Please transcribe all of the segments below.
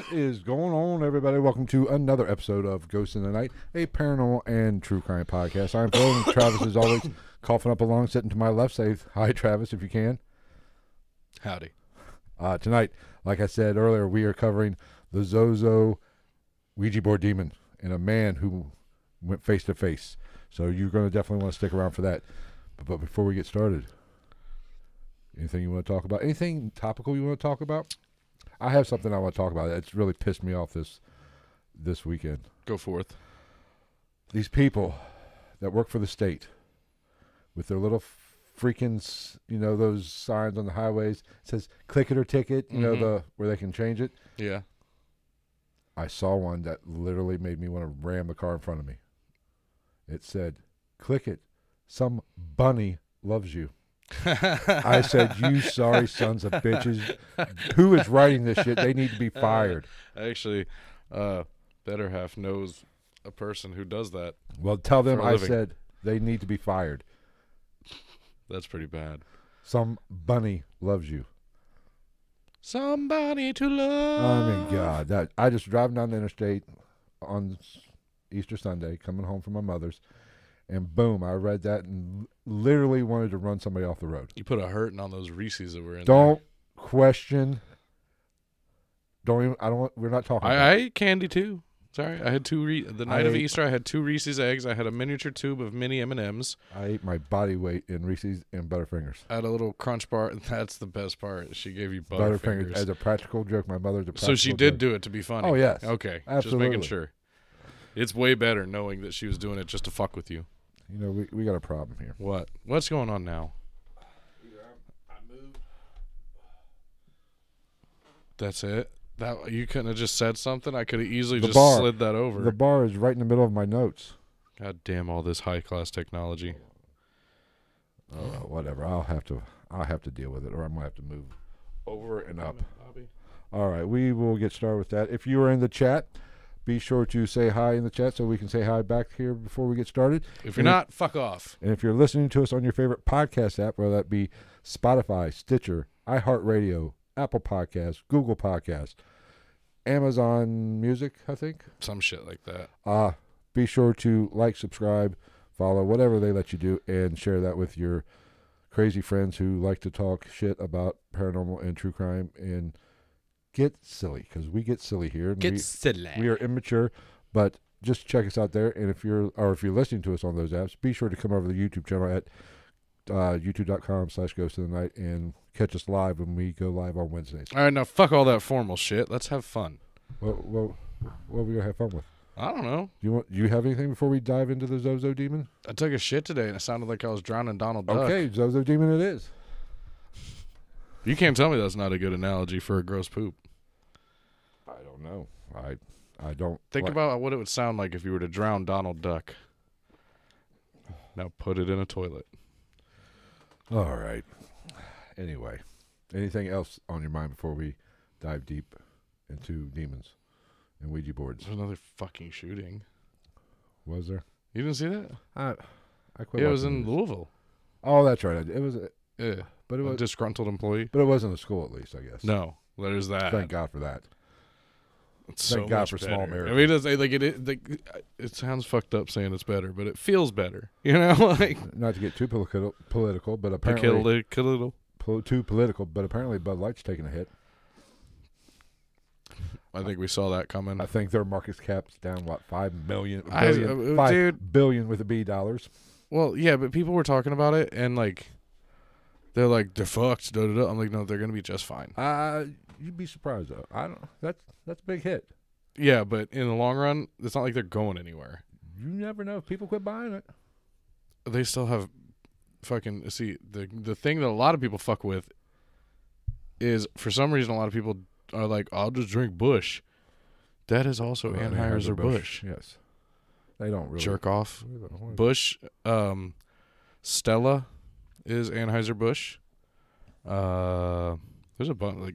What is going on, everybody? Welcome to another episode of Ghosts in the Night, a paranormal and true crime podcast. I'm Phil, and Travis is always coughing up along, sitting to my left. Say hi, Travis, if you can. Howdy. Uh, tonight, like I said earlier, we are covering the Zozo Ouija board demon and a man who went face to face. So you're going to definitely want to stick around for that. But, but before we get started, anything you want to talk about? Anything topical you want to talk about? I have something I want to talk about. It's really pissed me off this this weekend. Go forth. These people that work for the state with their little freaking, you know, those signs on the highways it says "click it or ticket," you know, Mhm. the where they can change it. Yeah. I saw one that literally made me want to ram the car in front of me. It said, "Click it, some bunny loves you." I said, "You sorry sons of bitches! Who is writing this shit? They need to be fired." Actually, uh, better half knows a person who does that. Well, tell them I living. said they need to be fired. That's pretty bad. Some bunny loves you. Somebody to love. I mean, God, that I just driving down the interstate on Easter Sunday, coming home from my mother's, and boom, I read that and literally wanted to run somebody off the road. You put a hurting on those Reese's that were in Don't question. Don't even. I don't. We're not talking. there. about I, I ate candy too. Sorry, I had two. Re- the night of ate- Easter, I had two Reese's eggs. I had a miniature tube of mini M and M's. I ate my body weight in Reese's and Butterfingers. I had a little Crunch bar. and That's the best part. She gave you Butterfingers butterfingers. as a practical joke. My mother's a so she did joke. do it to be funny. Oh yes. Okay, just making sure. It's way better knowing that she was doing it just to fuck with you. You know, we we got a problem here. What? What's going on now? That's it. That you couldn't have just said something. I could have easily The just bar. slid that over. The bar is right in the middle of my notes. God damn all this high class technology. Oh, whatever. I'll have to. I'll have to deal with it, or I might have to move over and up. All right, we will get started with that. If you are in the chat, be sure to say hi in the chat so we can say hi back here before we get started. If you're Yeah. not, fuck off. And if you're listening to us on your favorite podcast app, whether that be Spotify, Stitcher, iHeartRadio, Apple Podcasts, Google Podcasts, Amazon Music, I think, Some shit like that. uh, be sure to like, subscribe, follow, whatever they let you do, and share that with your crazy friends who like to talk shit about paranormal and true crime and get silly because we get silly here. and we, silly. we are immature, but just check us out there. And if you're or if you're listening to us on those apps, be sure to come over to the YouTube channel at uh, youtube.com slash ghost of the night and catch us live when we go live on Wednesdays. all right, now fuck all that formal shit. Let's have fun. Well, what, what are we going to have fun with? I don't know. Do you want? Do you have anything before we dive into the Zozo Demon? I took a shit today and it sounded like I was drowning Donald Duck. Okay, Zozo Demon it is. You can't tell me that's not a good analogy for a gross poop. I don't know. I I don't Think like- about what it would sound like if you were to drown Donald Duck. Now put it in a toilet. All right. Anyway, anything else on your mind before we dive deep into demons and Ouija boards? There's another fucking shooting. Was there? You didn't see that? I I quit. Yeah, it was in movies. Louisville. Oh, that's right. It was, Yeah. But it A was, disgruntled employee. but it wasn't a school at least, I guess. No, there's that. Thank God for that. It's thank so God for small better. miracles. I mean, it's like it, it, like, it sounds fucked up saying it's better, but it feels better. You know, like Not to get too political, political, but apparently little, kill a little. po- too political. But apparently Bud Light's taking a hit. I think we saw that coming. I think their market cap's down what five million, I- uh, five dude. billion with a B dollars. Well, yeah, but people were talking about it, and like, they're like they're fucked. Da, da, da. I'm like, no, they're gonna be just fine. Uh, you'd be surprised though. I don't. That's that's a big hit. Yeah, but in the long run, it's not like they're going anywhere. You never know if people quit buying it. They still have fucking see the the thing that a lot of people fuck with is for some reason a lot of people are like, I'll just drink Busch. That is also Well, Anheuser Busch. Yes, they don't really Jerk off. Bush. Busch, um, Stella is Anheuser Busch. Uh, there's a bunch like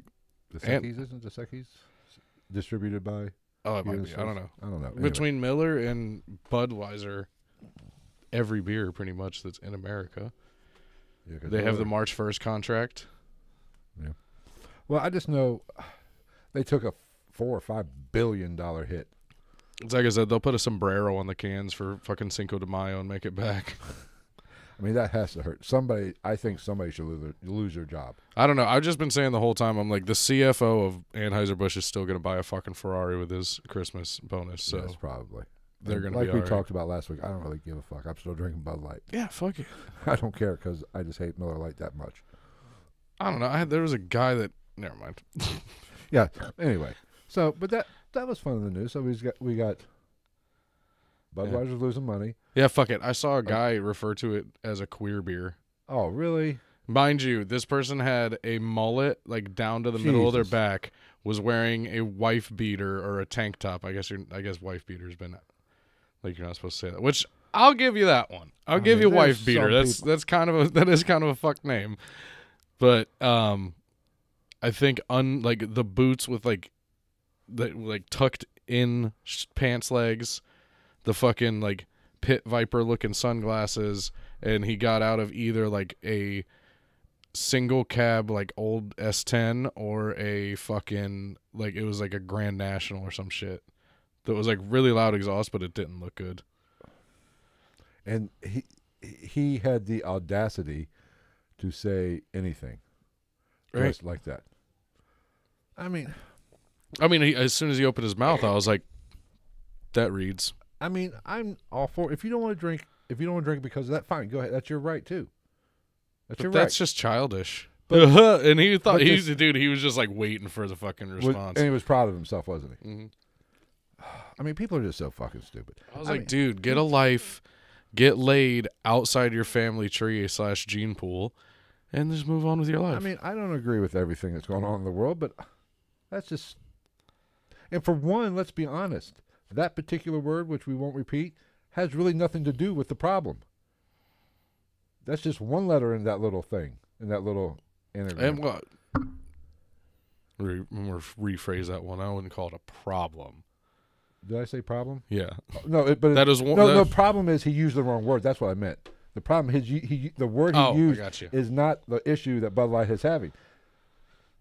The Secchi's isn't the Secchi's distributed by. oh, it might be. I don't know. I don't know. Anyway. Between Miller and Budweiser, every beer pretty much that's in America. Yeah, They have the March 1st contract. Yeah. Well, I just know they took a four or five billion dollar hit. It's like I said, they'll put a sombrero on the cans for fucking Cinco de Mayo and make it back. I mean, that has to hurt. Somebody, I think somebody should lose their, lose their job. I don't know. I've just been saying the whole time. I'm like, the CFO of Anheuser Busch is still gonna buy a fucking Ferrari with his Christmas bonus. So yes, probably. they're gonna like be we right. talked about last week. I don't really give a fuck. I'm still drinking Bud Light. yeah, fuck it. I don't care because I just hate Miller Lite that much. I don't know. I had, there was a guy that. Never mind. Yeah. Anyway, so but that that was fun in the news. So we got we got Budweiser's losing money. Yeah, fuck it. I saw a guy refer to it as a queer beer. Oh, really? Mind you, this person had a mullet like down to the middle of their back, was wearing a wife beater or a tank top. I guess you're, I guess wife beater's been like you're not supposed to say that. Which I'll give you that one. I'll I give mean, you wife beater. That's people- that's kind of a that is kind of a fuck name. But um I think un like the boots with like the like tucked in sh- pants legs, the fucking like pit viper looking sunglasses and he got out of either like a single cab like old S10 or a fucking like it was like a Grand National or some shit that was like really loud exhaust but it didn't look good. And he he had the audacity to say anything Right. just like that. I mean, I mean, he, as soon as he opened his mouth, I was like, "That reads." I mean, I'm all for. If you don't want to drink, if you don't want to drink because of that, fine, go ahead. That's your right too. That's But your that's right. just childish. But- and he thought but he this- dude, he was just like waiting for the fucking response. and he was proud of himself, wasn't he? Mhm. I mean, people are just so fucking stupid. I was I like, mean- dude, get a life, get laid outside your family tree slash gene pool, and just move on with your life. I mean, I don't agree with everything that's going on in the world, but that's just. And for one, let's be honest. That particular word, which we won't repeat, has really nothing to do with the problem. That's just one letter in that little thing, in that little anagram. and what? Re- rephrase that one. I wouldn't call it a problem. Did I say problem? Yeah, oh, No, it, but it- that is one. no, that- no. Problem is he used the wrong word. That's what I meant. The problem is he, he the word he oh, used is not the issue that Bud Light is having.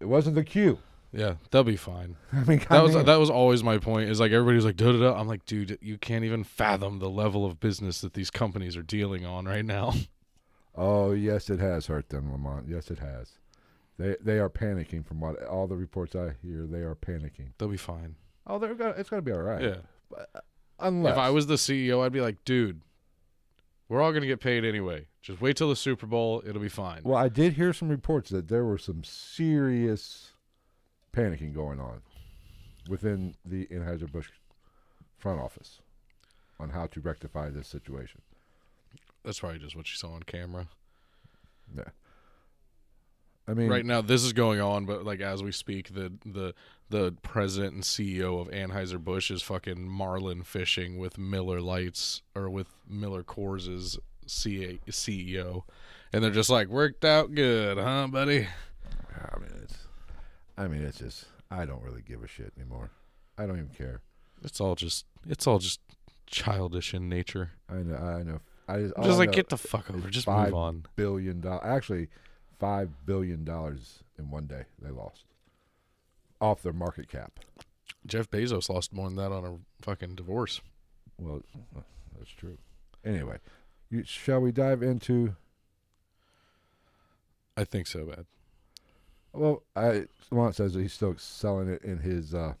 It wasn't the Q. Yeah, they'll be fine. I mean, That was goddamn. that was always my point. Is like everybody was like da da da. I'm like, dude, you can't even fathom the level of business that these companies are dealing on right now. Oh yes, it has hurt them, Lamont. Yes, it has. They they are panicking from what all the reports I hear. They are panicking. They'll be fine. Oh, they're gonna, it's going to be all right. Yeah. Uh, unless If I was the CEO, I'd be like, dude, we're all gonna get paid anyway. Just wait till the Super Bowl. It'll be fine. well, I did hear some reports that there were some serious panicking going on within the Anheuser Busch front office on how to rectify this situation. That's probably just what you saw on camera. Yeah. I mean, right now, this is going on, but like as we speak, the the the president and CEO of Anheuser Busch is fucking marlin fishing with Miller Lites or with Miller Coors' CA, CEO, and they're just like worked out good, huh, buddy? I mean, it's, I mean, it's just, I don't really give a shit anymore. I don't even care. It's all just it's all just childish in nature. I know, I know. I just, just like know- get the fuck over, just move on. billion dollars. Actually, five billion dollars in one day they lost off their market cap. Jeff Bezos lost more than that on a fucking divorce. Well, that's true. Anyway, you, shall we dive into? I think so bad. Well, I Lamont says that he's still selling it in his. uh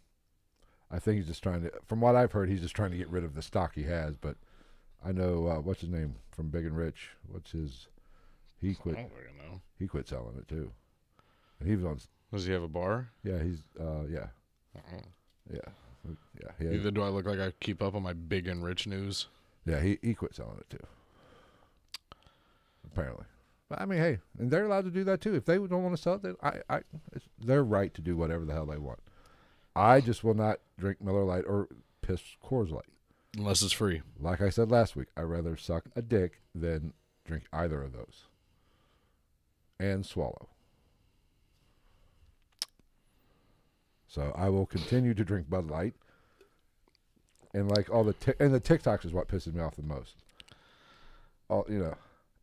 I think he's just trying to. From what I've heard, he's just trying to get rid of the stock he has. But I know uh, what's his name from Big and Rich. What's his? He quit. I don't fucking know. He quit selling it too. And he was on. Does he have a bar? Yeah, he's. uh Yeah, yeah, yeah. He Either do I look like I keep up on my big and rich news? Yeah, he, he quit selling it too. Apparently. But I mean, hey, and they're allowed to do that too. If they don't want to sell it, then I, I, it's their right to do whatever the hell they want. I just will not drink Miller Lite or piss Coors Light. Unless it's free. Like I said last week, I'd rather suck a dick than drink either of those. And swallow. So I will continue to drink Bud Light. And like all the tic- and the TikToks is what pisses me off the most. All you know,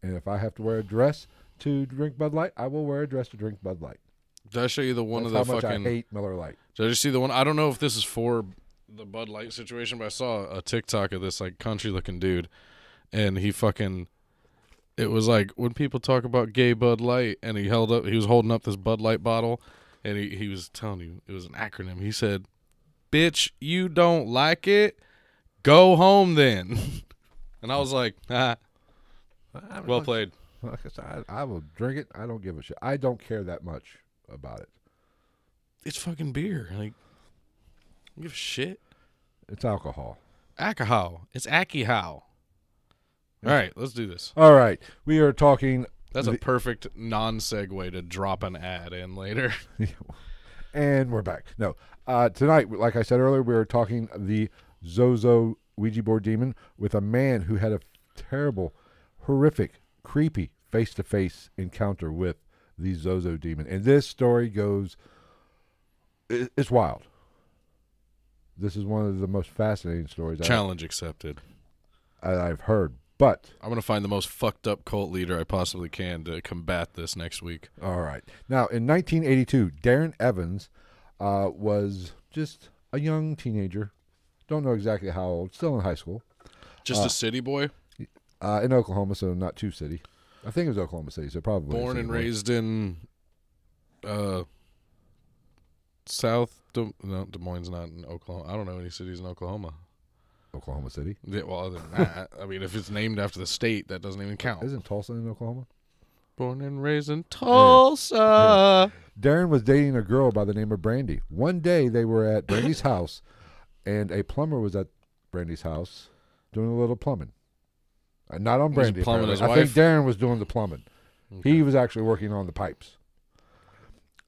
and if I have to wear a dress to drink Bud Light, I will wear a dress to drink Bud Light. Did I show you the one That's of the how much fucking? I hate Miller Lite. Did I just see the one? I don't know if this is for the Bud Light situation, but I saw a TikTok of this like country looking dude, and he fucking. It was like when people talk about gay Bud Light, and he held up, he was holding up this Bud Light bottle, and he he was telling you it was an acronym. He said, "Bitch, you don't like it? Go home then." and I was like, ah, Well like- played. Like I said, I, I will drink it. I don't give a shit. I don't care that much about it. It's fucking beer. Like, give a shit. It's alcohol. Alcohol. It's Akihow. All right, let's do this. All right, we are talking, That's a perfect non segue to drop an ad in later. and we're back. No, uh, tonight, like I said earlier, we were talking the Zozo Ouija board demon with a man who had a terrible, horrific, creepy face-to-face encounter with the Zozo demon, and this story goes, it's wild. This is one of the most fascinating stories Challenge accepted. I, I've heard. But I'm gonna find the most fucked up cult leader I possibly can to combat this next week. All right. Now, in 1982, Darren Evans uh, was just a young teenager. Don't know exactly how old. Still in high school. Just Uh, a city boy, Uh, in Oklahoma, so not too city. I think it was Oklahoma City, so probably. born and raised in uh South. Des- no, Des Moines not in Oklahoma. I don't know any cities in Oklahoma. Oklahoma City. Yeah, well, other than that, I mean, if it's named after the state, that doesn't even count. Isn't Tulsa in Oklahoma? Born and raised in Tulsa. Darren was dating a girl by the name of Brandy. One day they were at Brandy's house, and a plumber was at Brandy's house doing a little plumbing. Uh, not on Brandy. plumbing apparently. his I think Darren was doing the plumbing. Okay. He was actually working on the pipes.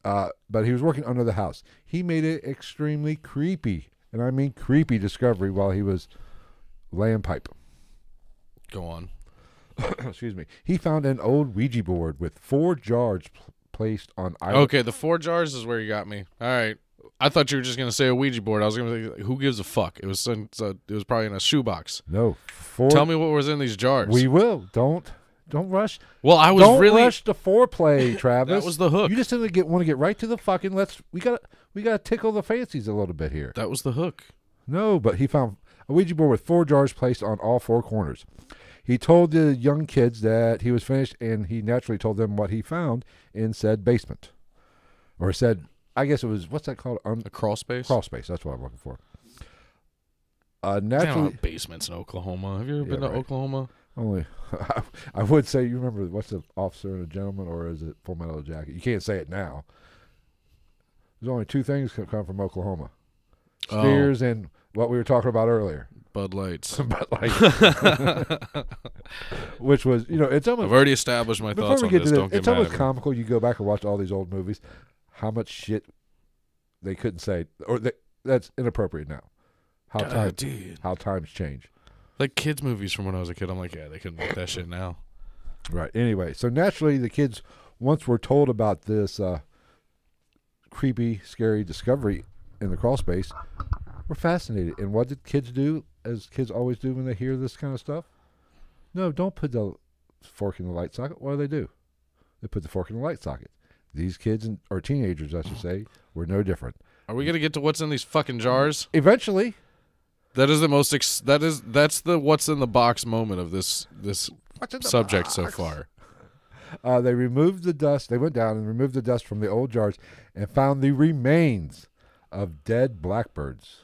Uh, but he was working under the house. He made it extremely creepy, and I mean creepy discovery while he was laying pipe. Go on. Excuse me. He found an old Ouija board with four jars pl- placed on either. Okay, the four jars is where you got me. All right. I thought you were just gonna say a Ouija board. I was gonna say, who gives a fuck? It was in, so it was probably in a shoebox. No, four. Tell me what was in these jars. We will. Don't don't rush. well, I was don't really rush the foreplay, Travis. that was the hook. You just want to get want to get right to the fucking. Let's we got we got to tickle the fancies a little bit here. that was the hook. No, but he found a Ouija board with four jars placed on all four corners. He told the young kids that he was finished, and he naturally told them what he found in said basement, or said, I guess it was what's that called? Un- A crawl space. crawl space. That's what I'm looking for. Uh, don't naturally, basements in Oklahoma. Have you ever Yeah, been to right. Oklahoma? only I would say you remember what's the officer and a gentleman, or is it Full Metal Jacket? You can't say it now. There's only two things that come from Oklahoma: Oh. Spears and what we were talking about earlier. Bud Lights. Bud Lights. which was you know it's almost I've already established my thoughts on this. Don't it's almost comical. You go back and watch all these old movies, how much shit they couldn't say, or they, that's inappropriate now. How God, time dude. how times change. Like kids movies from when I was a kid. I'm like, yeah, they couldn't make that shit now. Right. Anyway, so naturally the kids once were told about this uh, creepy, scary discovery in the crawl space, were fascinated. And what did kids do, as kids always do when they hear this kind of stuff? No, don't put the fork in the light socket. What do they do? They put the fork in the light socket. These kids and or teenagers, I should say, were no different. Are we gonna get to what's in these fucking jars? Eventually, That is the most. Ex- that is that's the what's in the box moment of this this what's in the subject so far. Uh, they removed the dust. They went down and removed the dust from the old jars and found the remains of dead blackbirds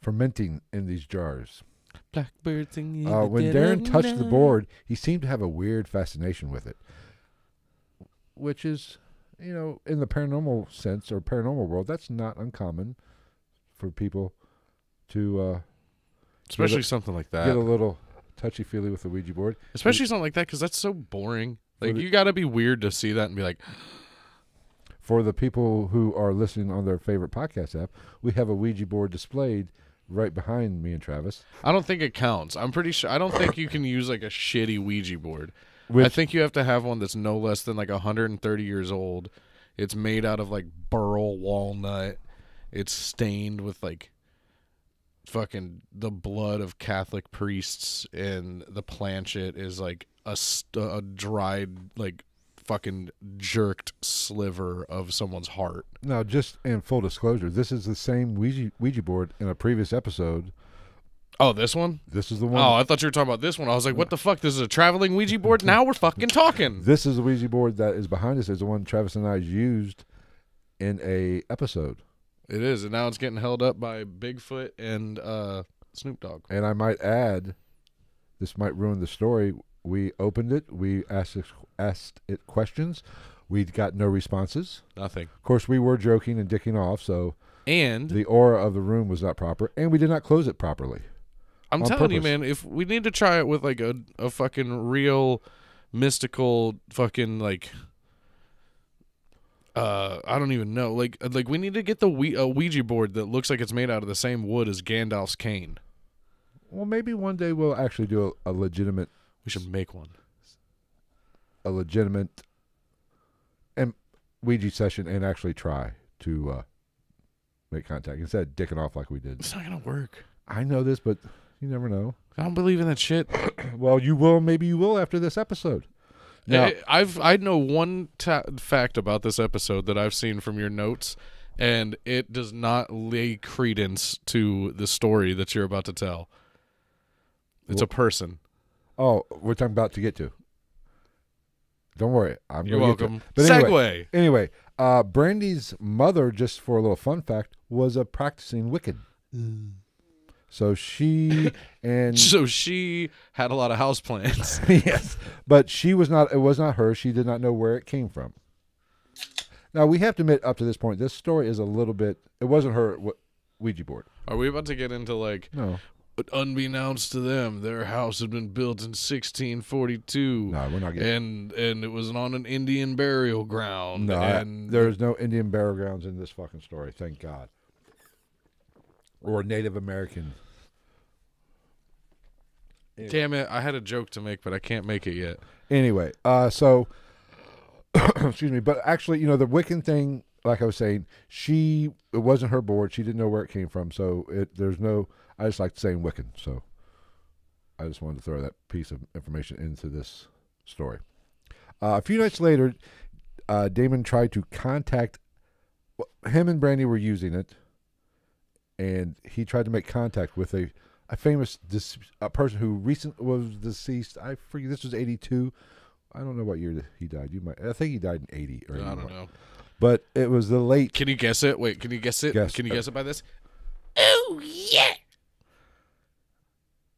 fermenting in these jars. Blackbirds singing. Uh, when Darren touched the board, he seemed to have a weird fascination with it, which is, you know, in the paranormal sense or paranormal world, that's not uncommon for people to uh, especially get something like that, get a little touchy feely with the Ouija board. Especially something like that because that's so boring. Like it- you got to be weird to see that and be like, For the people who are listening on their favorite podcast app, we have a Ouija board displayed right behind me and Travis. I don't think it counts. I'm pretty sure. I don't think you can use like a shitty Ouija board. I think you have to have one that's no less than like 130 years old. It's made out of like burl walnut. It's stained with like fucking the blood of Catholic priests, and the planchette is like a st- a dried like fucking jerked sliver of someone's heart. Now, just in full disclosure, this is the same Ouija, Ouija board in a previous episode. Oh, this one? This is the one. Oh, I thought you were talking about this one. I was like, what the fuck? This is a traveling Ouija board? Now we're fucking talking. This is the Ouija board that is behind us. Is the one Travis and I used in a episode. It is, and now it's getting held up by Bigfoot and uh, Snoop Dogg. And I might add, this might ruin the story. We opened it. We asked it, asked it questions. We got no responses. Nothing. Of course, we were joking and dicking off, so And the aura of the room was not proper, and we did not close it properly. I'm telling you, man, if we need to try it with like a a fucking real mystical fucking like uh I don't even know. Like like we need to get the we- a Ouija board that looks like it's made out of the same wood as Gandalf's cane. Well, maybe one day we'll actually do a, a legitimate, We should make one. a legitimate, and Ouija session, and actually try to uh, make contact instead of dicking off like we did. It's not gonna work. I know this, but you never know. I don't believe in that shit. Well, you will. Maybe you will after this episode. Yeah, I- I've I know one ta- fact about this episode that I've seen from your notes, and it does not lay credence to the story that you're about to tell. It's a person. oh, which I'm about to get to. Don't worry, I'm You're gonna get to welcome. it. But anyway, Segue. anyway, uh, Brandy's mother, just for a little fun fact, was a practicing Wiccan. So she and So she had a lot of houseplants. yes, but she was not. It was not her. She did not know where it came from. Now we have to admit, up to this point, this story is a little bit. It wasn't her Ouija board. Are we about to get into like, No, but unbeknownst to them, their house had been built in 1642, no, we're not getting. and and it was on an Indian burial ground. No, and there's no Indian burial grounds in this fucking story. Thank God. Or Native American. damn it, I had a joke to make, but I can't make it yet. Anyway, uh, so excuse me, but actually, you know, the Wiccan thing, like I was saying, she it wasn't her board. She didn't know where it came from. So it there's no. I just like saying Wiccan. So I just wanted to throw that piece of information into this story. Uh, a few nights later, uh, Damon tried to contact. well, Him and Brandy were using it, and he tried to make contact with a a famous dis- a person who recent was deceased. I forget. This was eighty two. I don't know what year he died. You might. I think he died in eighty. Or I don't know. But it was the late. Can you guess it? Wait, can you guess it? Guess. Can you guess it by this? Oh yeah.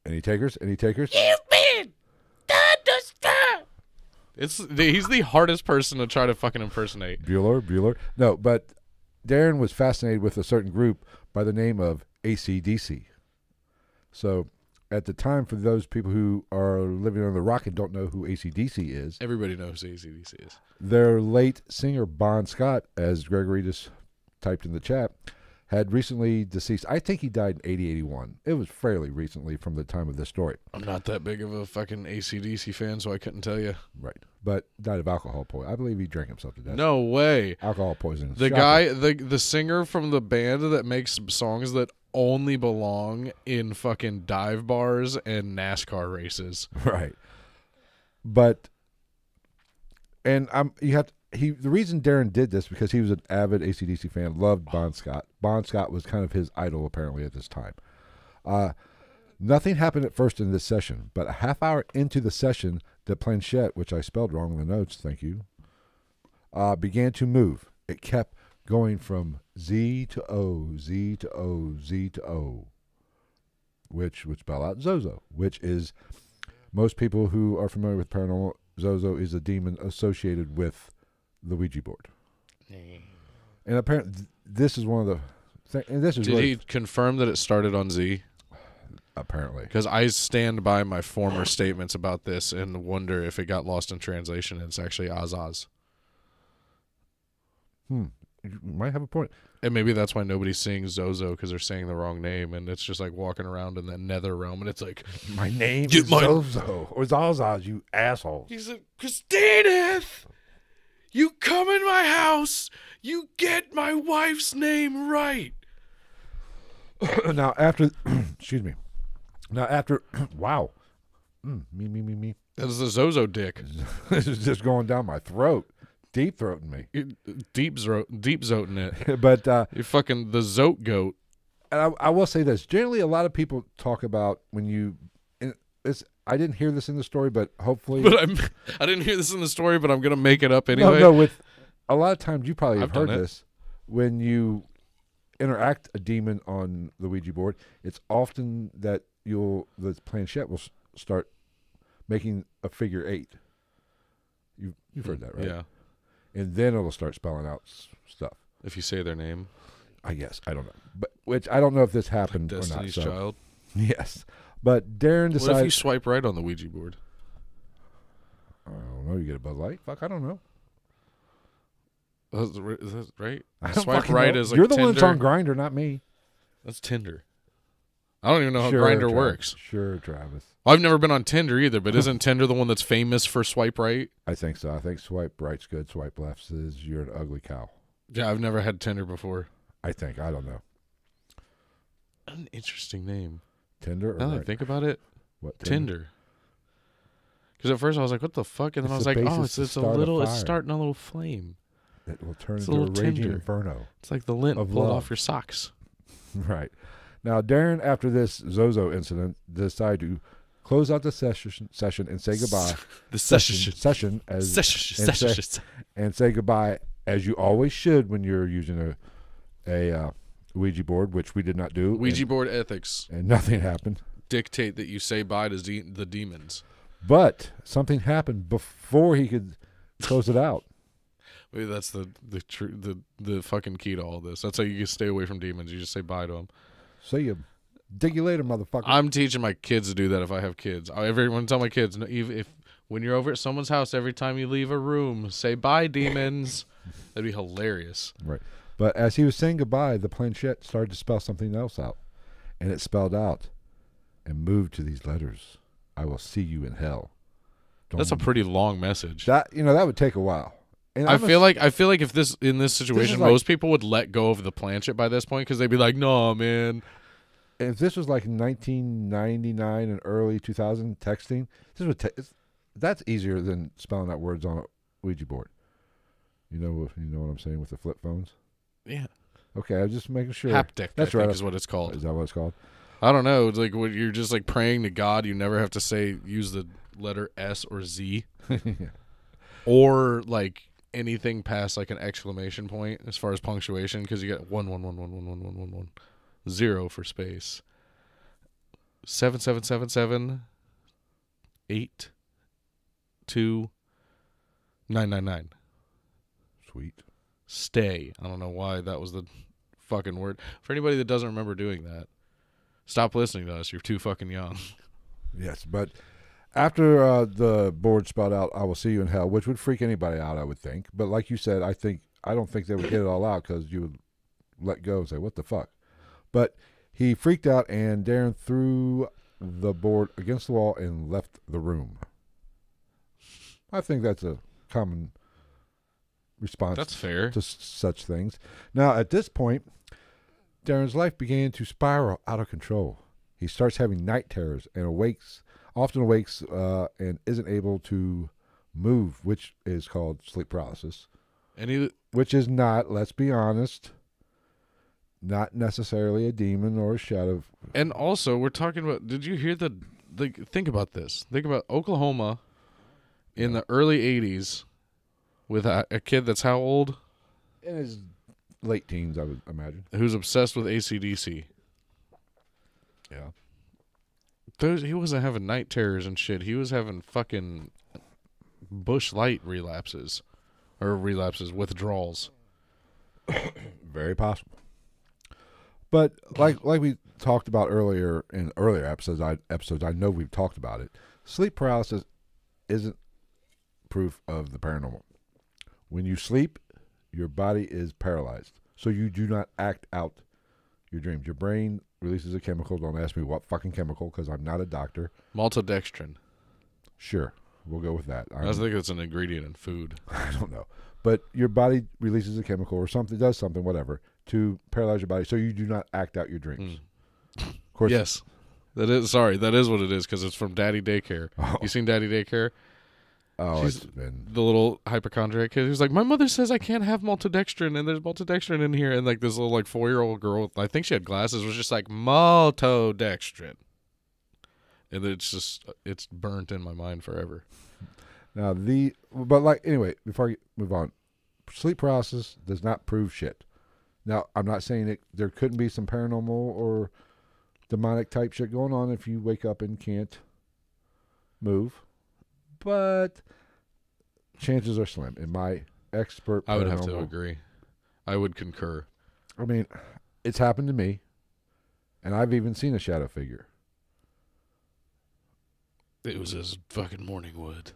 Any takers? Any takers? You've been thunderstruck. It's he's the hardest person to try to fucking impersonate. Bueller, Bueller. No, but Darren was fascinated with a certain group by the name of ACDC. So at the time, for those people who are living on the rock and don't know who ACDC is, Everybody knows who ACDC is. their late singer, Bon Scott, as Gregory just typed in the chat, had recently deceased. I think he died in 80, 81. It was fairly recently from the time of this story. I'm not that big of a fucking ACDC fan, so I couldn't tell you. Right. But died of alcohol poisoning. I believe he drank himself to death. No way. Alcohol poisoning. The guy, the the singer from the band that makes songs that only belong in fucking dive bars and NASCAR races. Right. But and I'm you have to, he the reason Darren did this because he was an avid ACDC fan, loved Bon Scott. Bon Scott was kind of his idol apparently at this time. Uh nothing happened at first in this session, but a half hour into the session, the planchette, which I spelled wrong in the notes, thank you, uh, began to move. It kept going from Z to O, Z to O, Z to O, which would spell out Zozo, which is most people who are familiar with paranormal, Zozo is a demon associated with the Ouija board. And apparently, th- this is one of the. Th- and this is Did really he confirm that it started on Z? apparently. Because I stand by my former statements about this and wonder if it got lost in translation. and It's actually Azaz. Hmm. You might have a point. And maybe that's why nobody's seeing Zozo because they're saying the wrong name, and it's just like walking around in that nether realm, and it's like My name Get is my- Zozo or Zazaz, you asshole. he's like Christineth, you come in my house, you get my wife's name right. now after, excuse me. Now after, wow, mm, me, me, me, me. That's the Zozo dick. this is just going down my throat, deep throating me. You're deep zro- deep zoting it. but uh, You're fucking the zote goat. and I, I will say this: generally, a lot of people talk about when you. It's I didn't hear this in the story, but hopefully, But I'm I didn't hear this in the story, but I'm gonna make it up anyway. no. no. With a lot of times, you probably have I've heard this when you interact a demon on the Ouija board. It's often that you'll the planchette will start making a figure eight. You you've heard hmm, that, right? Yeah. And then it'll start spelling out s- stuff. If you say their name. I guess I don't know, but which I don't know if this happened or not. Destiny's So Child. yes, but Darren What if you swipe right on the Ouija board? I don't know. You get a Bud Light? Fuck, I don't know. Is that is that right? I don't Swipe right know. is like You're the one that's on Grindr, not me. That's Tinder. I don't even know how Sure, Grindr works. Sure, Travis. I've never been on Tinder either, but isn't Tinder the one that's famous for swipe right? I think so. I think swipe right's good. Swipe left says you're an ugly cow. Yeah, I've never had Tinder before. I think. I don't know. An interesting name. Tinder or Now that I think about it, what Tinder. Because at first I was like, "What the fuck?" And then It's I was like, "Oh, basis it's, to it's a start a little. it's fire. starting a little flame. It will turn It's a into a, little raging Tinder. inferno. It's like the lint Of pulled love. off your socks." right. Now, Darren, after this Zozo incident, decided to close out the session session and say goodbye. The session, session. session as Session. and say- Session. and say goodbye as you always should when you're using a a uh, Ouija board, which we did not do. Ouija and, board ethics and nothing happened. dictate that you say bye to de- the demons. But something happened before he could close it out. Maybe that's the the tr- the the fucking key to all this. That's how you can stay away from demons. You just say bye to them. See you. Dig you later, motherfucker. I'm teaching my kids to do that if I have kids. I everyone tell my kids no, if, if when you're over at someone's house, every time you leave a room, say bye, demons. That'd be hilarious. right. But as he was saying goodbye, the planchette started to spell something else out. And it spelled out and moved to these letters. I will see you in hell. That's a Don't- pretty long message. that you know, that would take a while. And I I'm a- feel like I feel like if this in this situation, like- most people would let go of the planchette by this point because they'd be like, "No, man, if this was like 1999 and early 2000 texting, this would ta- that's easier than spelling out words on a Ouija board. You know, you know what I'm saying with the flip phones. Yeah, Okay, I'm just making sure. haptic." That's I right. is what it's called. Is that what it's called? I don't know. It's like when you're just like praying to God, you never have to say use the letter S or Z or like anything past like an exclamation point as far as punctuation because you got one one one one one one one one one zero for space. Seven seven seven seven eight two nine nine nine. Sweet. Stay. I don't know why that was the fucking word. For anybody that doesn't remember doing that, stop listening to us. You're too fucking young. Yes, but after uh, the board spelled out, "I will see you in hell," which would freak anybody out, I would think. But like you said, I think I don't think they would get it all out because you would let go and say, "What the fuck." But he freaked out, and Darren threw the board against the wall and left the room. I think that's a common response That's fair. to s- such things. Now, at this point, Darren's life began to spiral out of control. He starts having night terrors and awakes, often awakes, uh, and isn't able to move, which is called sleep paralysis. Any Which is not, let's be honest, not necessarily a demon or a shadow. And also, we're talking about. Did you hear the? Like, think about this. Think about Oklahoma in the early '80s with a, a kid that's how old? In his late teens, I would imagine. Who's obsessed with ACDC. Yeah. Those he wasn't having night terrors and shit. He was having fucking bush light relapses, or relapses withdrawals. Very possible. But like like we talked about earlier in earlier episodes, I episodes I know we've talked about it. Sleep paralysis isn't proof of the paranormal. When you sleep, your body is paralyzed, so you do not act out your dreams. Your brain releases a chemical. Don't ask me what fucking chemical, because I'm not a doctor. Maltodextrin. Sure, we'll go with that. I I'm- was thinking it's an ingredient in food. I don't know. But your body releases a chemical or something, does something, whatever, to paralyze your body so you do not act out your dreams. Mm. Of course, Yes. That is sorry. That is what it is because it's from Daddy Daycare. Oh, You seen Daddy Daycare? Oh she's- it's been The little hypochondriac kid who's like, my mother says I can't have maltodextrin, and there's maltodextrin in here, and like this little like four year old girl, I think she had glasses, was just like maltodextrin, and it's just it's burnt in my mind forever. now the but like anyway before I move on, sleep paralysis does not prove shit. Now I'm not saying it there couldn't be some paranormal or demonic type shit going on if you wake up and can't move, but chances are slim. In my expert, I would have to agree. I would concur. I mean, it's happened to me, and I've even seen a shadow figure. It was as fucking morning wood.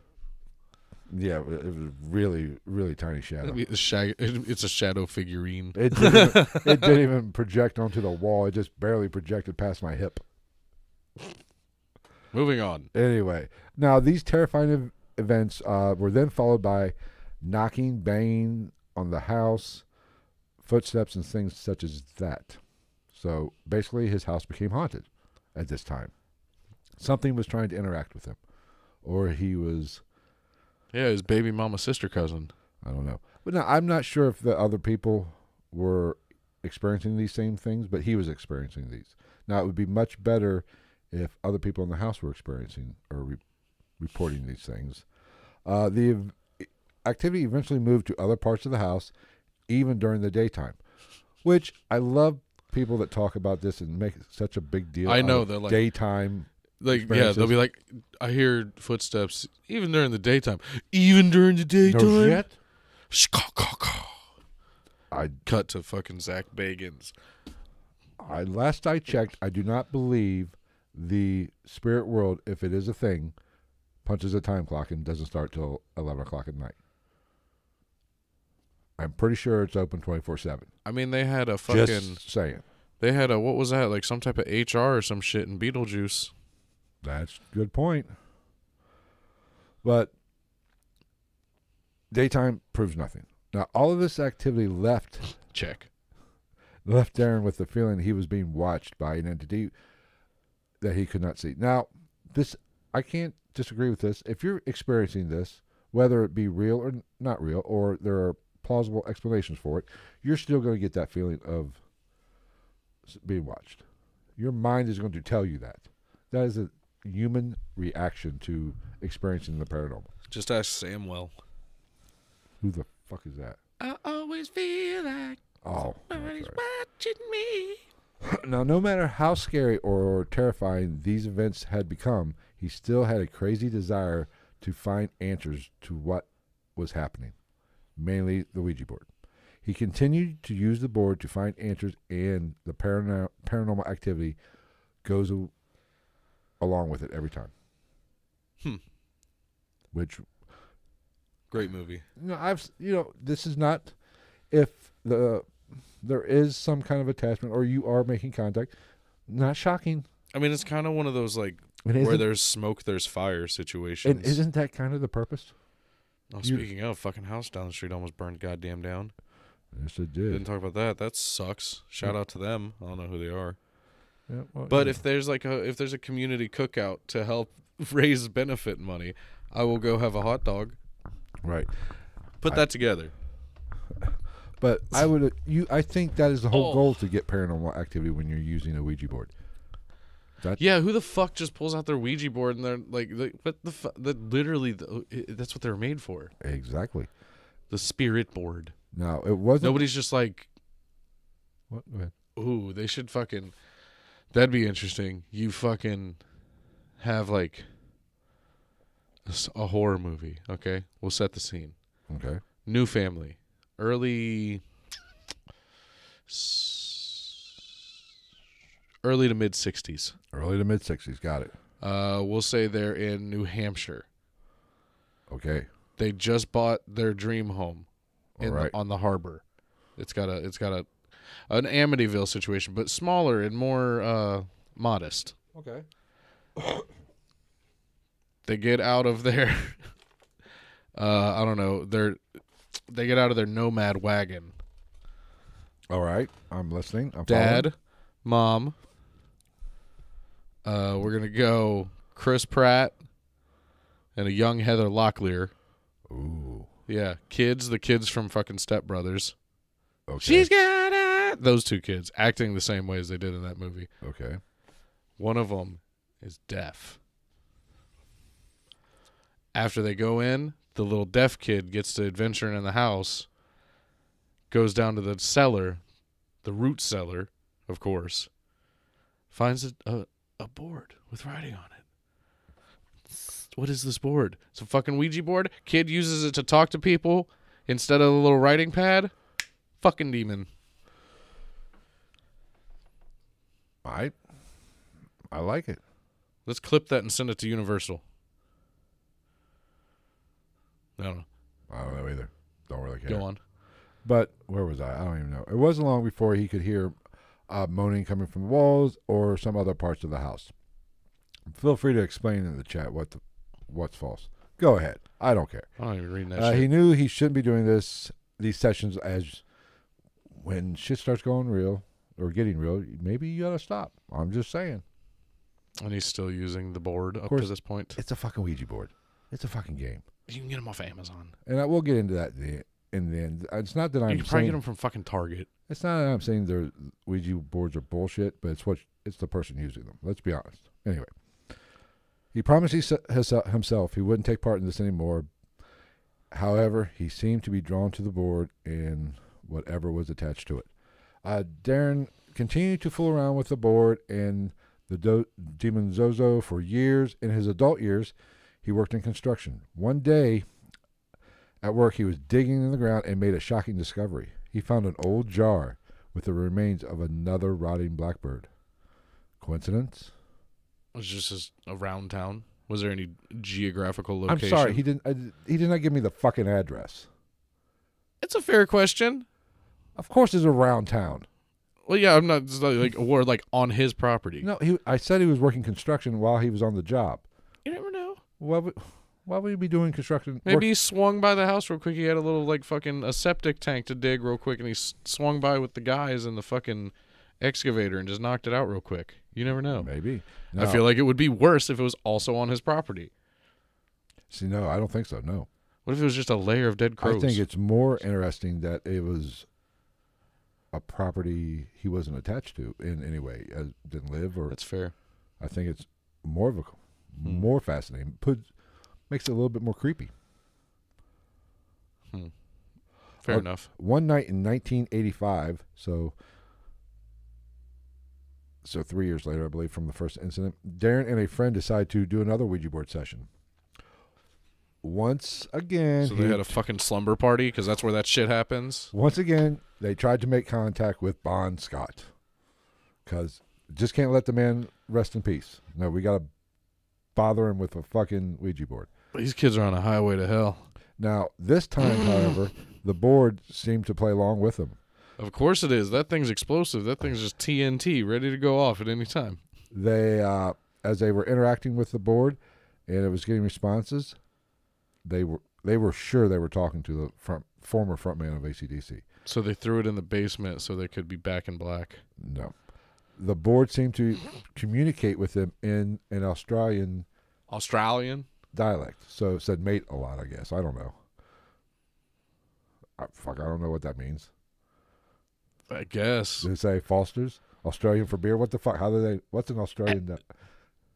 Yeah, it was really, really tiny shadow. It's shag- it's a shadow figurine. It didn't, even, it didn't even project onto the wall. It just barely projected past my hip. Moving on. Anyway, now these terrifying ev- events uh, were then followed by knocking, banging on the house, footsteps, and things such as that. So basically, his house became haunted at this time. Something was trying to interact with him, or he was Yeah, his baby mama sister cousin. I don't know. But now I'm not sure if the other people were experiencing these same things, but he was experiencing these. Now, it would be much better if other people in the house were experiencing or re- reporting these things. Uh, the ev- activity eventually moved to other parts of the house, even during the daytime, which I love people that talk about this and make such a big deal. I know, of they're like- daytime. Like, yeah, they'll be like, I hear footsteps even during the daytime. Even during the daytime. No. I Cut to fucking Zach Bagans. I last I checked, I do not believe the spirit world, if it is a thing, punches a time clock and doesn't start till eleven o'clock at night. I'm pretty sure it's open twenty four seven. I mean, they had a fucking, Just saying. they had a what was that? Like some type of HR or some shit in Beetlejuice. That's a good point. But daytime proves nothing. Now all of this activity left Check. left Darren with the feeling he was being watched by an entity that he could not see. Now, this I can't disagree with this. If you're experiencing this, whether it be real or not real, or there are plausible explanations for it, you're still going to get that feeling of being watched. Your mind is going to tell you that. That is a human reaction to experiencing the paranormal. Just ask Samwell. Who the fuck is that? I always feel like Oh, that's right. watching me. Now, no matter how scary or terrifying these events had become, he still had a crazy desire to find answers to what was happening, mainly the Ouija board. He continued to use the board to find answers, and the parano- paranormal activity goes a- along with it every time. Hmm. Which Great movie. you know, I've you know this is not if the there is some kind of attachment or you are making contact. Not shocking. I mean, it's kind of one of those like where there's smoke, there's fire situations. and isn't that kind of the purpose? oh, you- speaking of, fucking house down the street almost burned goddamn down. Yes, it did. Didn't talk about that. That sucks. Shout out to them. I don't know who they are. Yeah, well, But yeah. if there's like a if there's a community cookout to help raise benefit money, I will go have a hot dog. right, Put that together. But I would you I think that is the whole Oh. goal to get paranormal activity when you're using a Ouija board. That Yeah, who the fuck just pulls out their Ouija board and they're like, like what the fuck? That literally, the, that's what they're made for. exactly. The spirit board. No, it wasn't. Nobody's just like, What? Go ahead. ooh, they should fucking. That'd be interesting. You fucking have like a, s- a horror movie. Okay, we'll set the scene. Okay. New family, early, early to mid '60s. Early to mid sixties. Got it. Uh, we'll say they're in New Hampshire. Okay. They just bought their dream home in right. the, on the harbor. It's got a it's got a an Amityville situation, but smaller and more uh, modest. Okay. They get out of their uh, I don't know they're they get out of their nomad wagon. All right. I'm listening. I'm. Dad, mom, Uh, we're gonna go Chris Pratt and a young Heather Locklear. Ooh. Yeah, kids, the kids from fucking Step Brothers. Okay. She's got it. Those two kids acting the same way as they did in that movie. okay. One of them is deaf. After they go in, the little deaf kid gets to adventuring in the house, goes down to the cellar, the root cellar, of course, finds a, a, a board with writing on it. What is this board? It's a fucking Ouija board. Kid uses it to talk to people instead of a little writing pad. Fucking demon. I I like it. Let's clip that and send it to Universal. I don't know. I don't know either. Don't really care. Go on. But where was I? I don't even know. It wasn't long before he could hear uh, moaning coming from the walls or some other parts of the house. Feel free to explain in the chat what the, what's false. Go ahead. I don't care. I don't even read that Uh, shit. he knew he shouldn't be doing this these sessions as when shit starts going real or getting real. Maybe you gotta stop. I'm just saying. and he's still using the board up to this point. It's a fucking Ouija board. It's a fucking game, You can get them off Amazon. and I will get into that in the, in the end. It's not that I'm You can probably saying get them from fucking Target. It's not that I'm saying their Ouija boards are bullshit, but it's what it's the person using them. Let's be honest. Anyway, he promised he, his, himself he wouldn't take part in this anymore. However, he seemed to be drawn to the board and whatever was attached to it. Uh, Darren continued to fool around with the board and the do- demon Zozo for years. In his adult years, he worked in construction. One day at work, he was digging in the ground and made a shocking discovery. He found an old jar with the remains of another rotting blackbird. Coincidence? It was just around town. Was there any geographical location? I'm sorry, he didn't. I, he did not give me the fucking address. it's a fair question. Of course, it's around town. Well, yeah, I'm not it's not like or like on his property. No, he. I said he was working construction while he was on the job. You never know. Why would, why would he be doing construction? Maybe work- he swung by the house real quick. He had a little like fucking a septic tank to dig real quick, and he s- swung by with the guys in the fucking excavator and just knocked it out real quick. You never know. maybe. I feel like it would be worse if it was also on his property. See, no, I don't think so. No, What if it was just a layer of dead crows? I think it's more interesting that it was a property he wasn't attached to in any way, uh, didn't live, or That's fair. I think it's more of a Hmm. more fascinating. Put makes it a little bit more creepy. Fair Oh, enough. One night in 1985, so so three years later, I believe, from the first incident, Darren and a friend decide to do another Ouija board session. Once again, So they he- had a fucking slumber party because that's where that shit happens. once again they tried to make contact with Bon Scott because just can't let the man rest in peace. No, we got to bother him with a fucking Ouija board. These kids are on a highway to hell. Now, this time, however, the board seemed to play along with him. Of course it is. That thing's explosive. That thing's just TNT, ready to go off at any time. They, uh, as they were interacting with the board, and it was getting responses, they were they were sure they were talking to the front, former frontman of ACDC. So they threw it in the basement so they could be back in black. No, the board seemed to communicate with them in an Australian Australian? dialect. So it said mate a lot, I guess. I don't know. I, fuck, I don't know what that means. I guess. Did it say Foster's? Australian for beer? What the fuck? How do they? What's an Australian? Uh, di-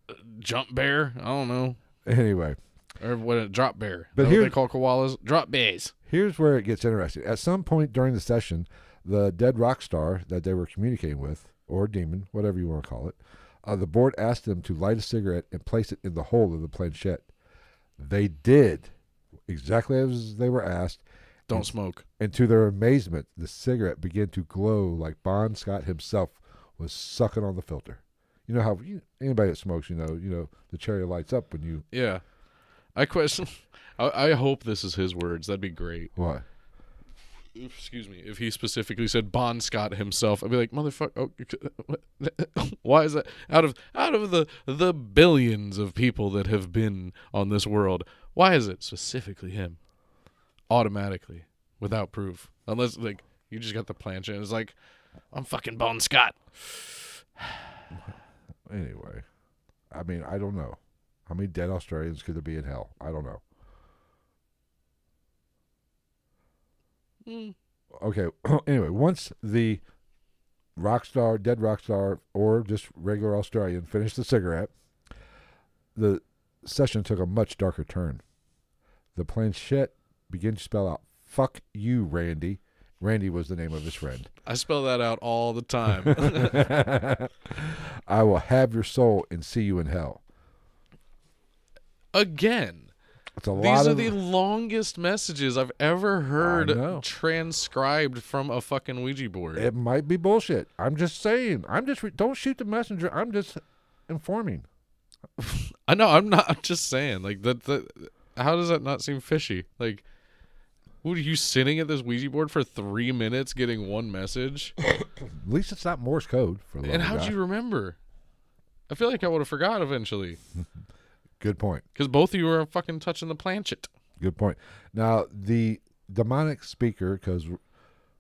uh, Jump bear? I don't know. anyway, Or what a drop bear. But here- what they call koalas? Drop bears. here's where it gets interesting. At some point during the session, the dead rock star that they were communicating with, or demon, whatever you want to call it, uh, the board asked them to light a cigarette and place it in the hole of the planchette. They did exactly as they were asked, Don't smoke. and to their amazement, the cigarette began to glow like Bon Scott himself was sucking on the filter. You know how you, anybody that smokes, you know, you know the cherry lights up when you Yeah. I question. I, I hope this is his words. That'd be great. what? If- Excuse me. If he specifically said Bon Scott himself, I'd be like, motherfucker. Oh, why is that? Out of out of the the billions of people that have been on this world, why is it specifically him? Automatically, without proof, unless like you just got the planchette. and It's like, I'm fucking Bon Scott. Anyway, I mean, I don't know. How many dead Australians could there be in hell? I don't know. Mm. Okay. anyway, once the rock star, dead rock star, or just regular Australian finished the cigarette, the session took a much darker turn. The planchette began to spell out "fuck you, Randy." Randy was the name of his friend. I spell that out all the time. I will have your soul and see you in hell. Again, It's a these lot are of the longest messages I've ever heard transcribed from a fucking Ouija board. It might be bullshit. I'm just saying. I'm just re- don't shoot the messenger. I'm just informing. I know. I'm not. I'm just saying. Like that. That. How does that not seem fishy? Like, what are you sitting at this Ouija board for three minutes getting one message? At least it's not Morse code. For the and how'd God. you remember? I feel like I would have forgot eventually Good point. because both of you are fucking touching the planchette. Good point. Now the demonic speaker, because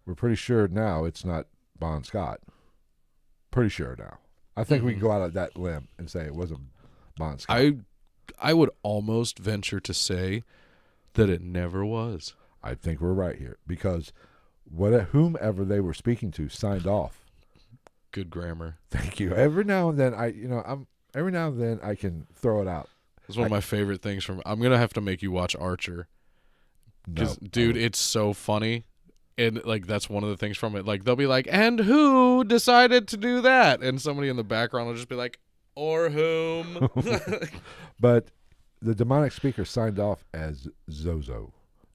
we're, pretty sure now it's not Bon Scott. Pretty sure now. I think we can go out on that limb and say it wasn't Bon Scott. I, I would almost venture to say that it never was. I think we're right here because what whomever they were speaking to signed off. Good grammar. Thank you. Every now and then, I you know I'm every now and then I can throw it out. It's one of my favorite things from. I'm gonna have to make you watch Archer. No, Because, dude, it's so funny. And, like, that's one of the things from it. Like, they'll be like, and who decided to do that? And somebody in the background will just be like, or whom? but the demonic speaker signed off as Zozo.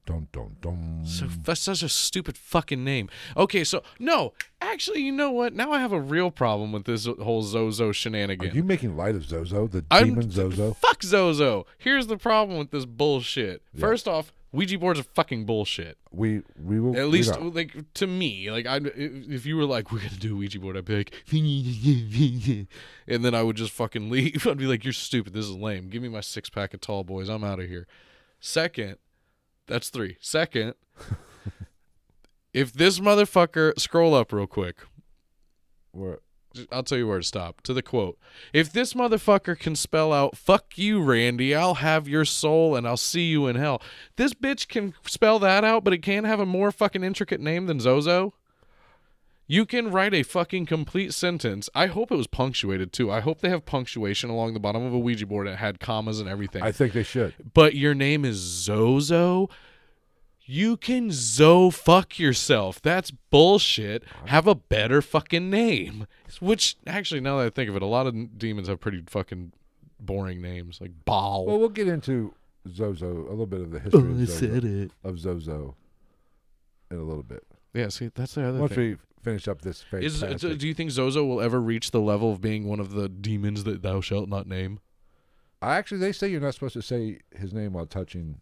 Dun dun dun. so that's such a stupid fucking name. Okay, so, no. Actually, you know what? Now I have a real problem with this whole Zozo shenanigan. Are you making light of Zozo, the I'm- demon Zozo? Fuck Zozo. Here's the problem with this bullshit. First off, Ouija boards are fucking bullshit. We we will At least, like to me, like I, if you were like, we're gonna do a Ouija board, I'd be like, and then I would just fucking leave. I'd be like, you're stupid. This is lame. Give me my six pack of tall boys. I'm out of here. Second, that's three. Second, if this motherfucker scroll up real quick, We're- I'll tell you where to stop. To the quote. If this motherfucker can spell out fuck you, Randy, I'll have your soul and I'll see you in hell. This bitch can spell that out, but it can't have a more fucking intricate name than Zozo. You can write a fucking complete sentence. I hope it was punctuated too. I hope they have punctuation along the bottom of a Ouija board that had commas and everything. I think they should. but your name is Zozo? You can zo fuck yourself. That's bullshit. Have a better fucking name. Which actually, now that I think of it, a lot of demons have pretty fucking boring names, like Baal. Well, we'll get into Zozo a little bit of the oh, history Oh, of, Zozo, it. of Zozo in a little bit. Yeah, see, that's the other thing. Once thing. we finish up this Is, fantastic. do you think Zozo will ever reach the level of being one of the demons that thou shalt not name? I actually they say you're not supposed to say his name while touching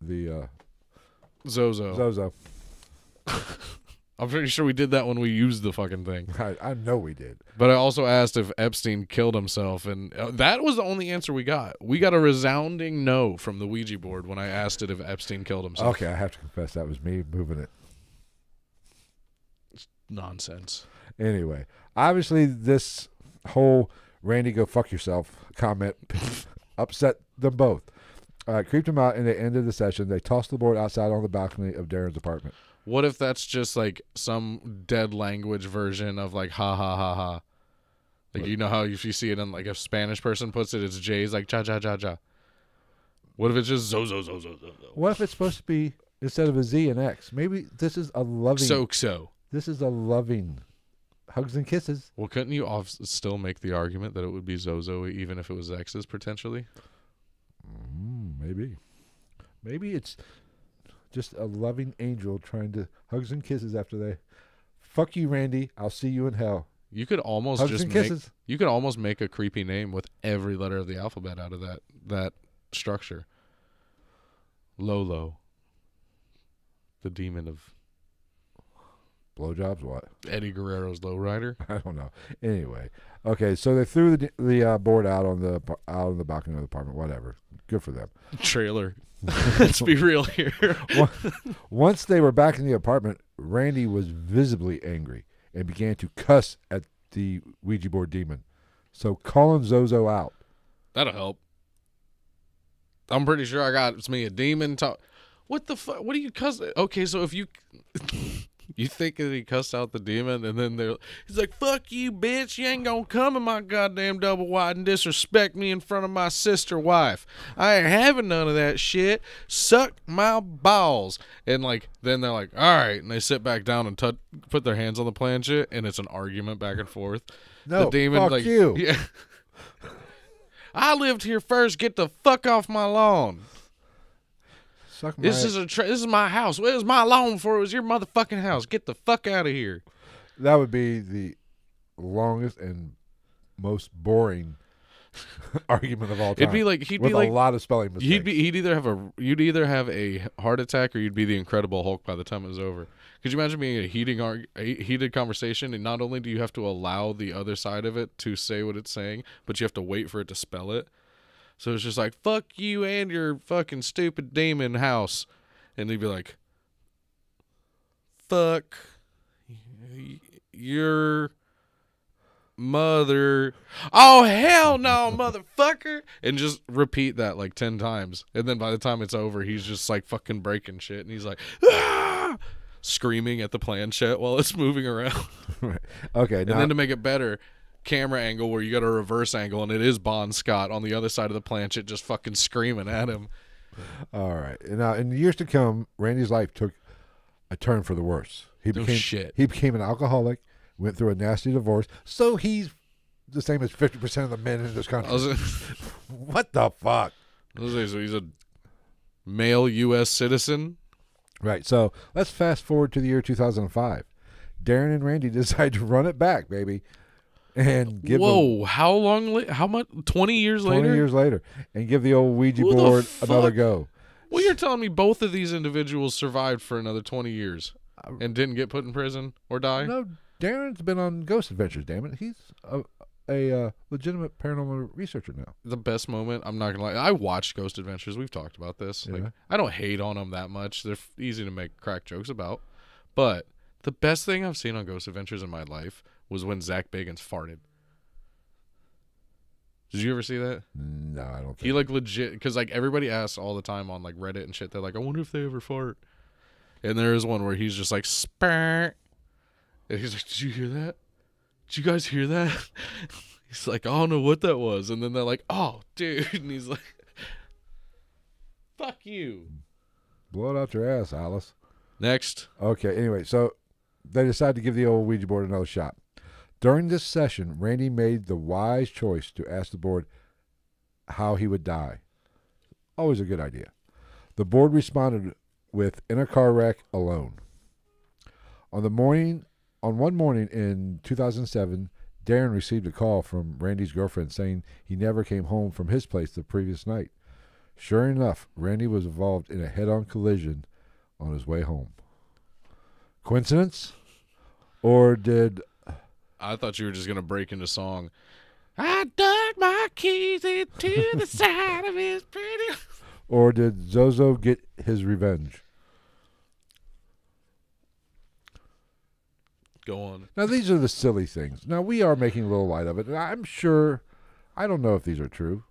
the uh, Zozo. Zozo. I'm pretty sure we did that when we used the fucking thing. I, I know we did. But I also asked if Epstein killed himself, and uh, that was the only answer we got. We got a resounding no from the Ouija board when I asked it if Epstein killed himself. Okay, I have to confess that was me moving it. Nonsense. Anyway, obviously this whole Randy go fuck yourself comment upset them both. Uh, creeped them out, and they ended the session. They tossed the board outside on the balcony of Darren's apartment. What if that's just like some dead language version of like ha ha ha ha? Like you know how if you see it in like a Spanish person puts it, it's J's like cha cha cha cha. What if it's just zo zo zo zo zo zo? What if it's supposed to be instead of a Z and X? Maybe this is a loving. So so. This is a loving hugs and kisses. Well, couldn't you off- still make the argument that it would be Zozo even if it was X's potentially? Mm, maybe, maybe it's just a loving angel trying to hugs and kisses after they. Fuck you, Randy. I'll see you in hell. You could almost Hugs just and make you could almost make a creepy name with every letter of the alphabet out of that that structure. Lolo. The demon of Blowjobs. What? Eddie Guerrero's lowrider. I don't know. Anyway, okay, so they threw the the uh, board out on the out on the balcony of the apartment. Whatever. Good for them. Trailer. Let's be real here. Once they were back in the apartment, Randy was visibly angry and began to cuss at the Ouija board demon, So calling Zozo out. That'll help. I'm pretty sure I got it's me a demon talk. What the fuck? What do you cuss? Okay, so if you you think that he cussed out the demon, and then they're he's like, "Fuck you, bitch! You ain't gonna come in my goddamn double wide and disrespect me in front of my sister wife. I ain't having none of that shit. Suck my balls." And like then they're like, "All right," and they sit back down and tut put their hands on the planchette, and it's an argument back and forth. No, the demon fuck like you. yeah. I lived here first. Get the fuck off my lawn. Suck my This is a tra- this is my house. Well, it was my lawn before it was your motherfucking house. Get the fuck out of here. that would be the longest and most boring argument of all time. It'd be like he'd with be a like lot of spelling mistakes. he'd be he'd either have a you'd either have a heart attack or you'd be the Incredible Hulk by the time it was over. Could you imagine being a heating arg- a heated conversation and not only do you have to allow the other side of it to say what it's saying, but you have to wait for it to spell it. So it's just like fuck you and your fucking stupid demon house, and he'd be like, fuck your mother. Oh hell no, motherfucker! And just repeat that like ten times, and then by the time it's over, he's just like fucking breaking shit, and he's like, ah! screaming at the planchette while it's moving around. Right. Okay, And now then to make it better, camera angle where you got a reverse angle, and it is Bon Scott on the other side of the planchette just fucking screaming at him. all right. Now in the years to come, Randy's life took a turn for the worse. He No became shit. he became an alcoholic, went through a nasty divorce. So he's the same as fifty percent of the men in this country. was, what the fuck? Say, so he's a male U.S. citizen. Right. So let's fast forward to the year 2005. Darren and Randy decide to run it back, baby, and give Whoa! How long? La- how much? Twenty years 20 later. years later and give the old Ouija Who board another go. Well, you're telling me both of these individuals survived for another 20 years and didn't get put in prison or die? Uh, No, Darren's been on Ghost Adventures. Damn it, he's a, a uh, legitimate paranormal researcher now. The best moment, I'm not going to lie. I watched Ghost Adventures. We've talked about this. Like, Yeah. I don't hate on them that much. They're easy to make crack jokes about. But the best thing I've seen on Ghost Adventures in my life was when Zak Bagans farted. Did you ever see that? No, I don't think. He like legit because like everybody asks all the time on like Reddit and shit. They're like, I wonder if they ever fart. And there is one where he's just like spurt, and he's like, Did you hear that? Did you guys hear that? he's like, I don't know what that was. And then they're like, Oh, dude. And he's like, Fuck you. Blow it out your ass, Alice. Next, Okay, anyway, so they decide to give the old Ouija board another shot. During this session, Randy made the wise choice to ask the board how he would die. Always a good idea. The board responded with in a car wreck alone. On the morning on one morning in 2007, Darren received a call from Randy's girlfriend saying he never came home from his place the previous night. Sure enough, Randy was involved in a head-on collision on his way home. Coincidence? Or did I thought you were just gonna break into song. I dug my keys into the side of his pretty. or did Zozo get his revenge? Go on. Now these are the silly things. Now we are making a little light of it, and I'm sure I don't know if these are true.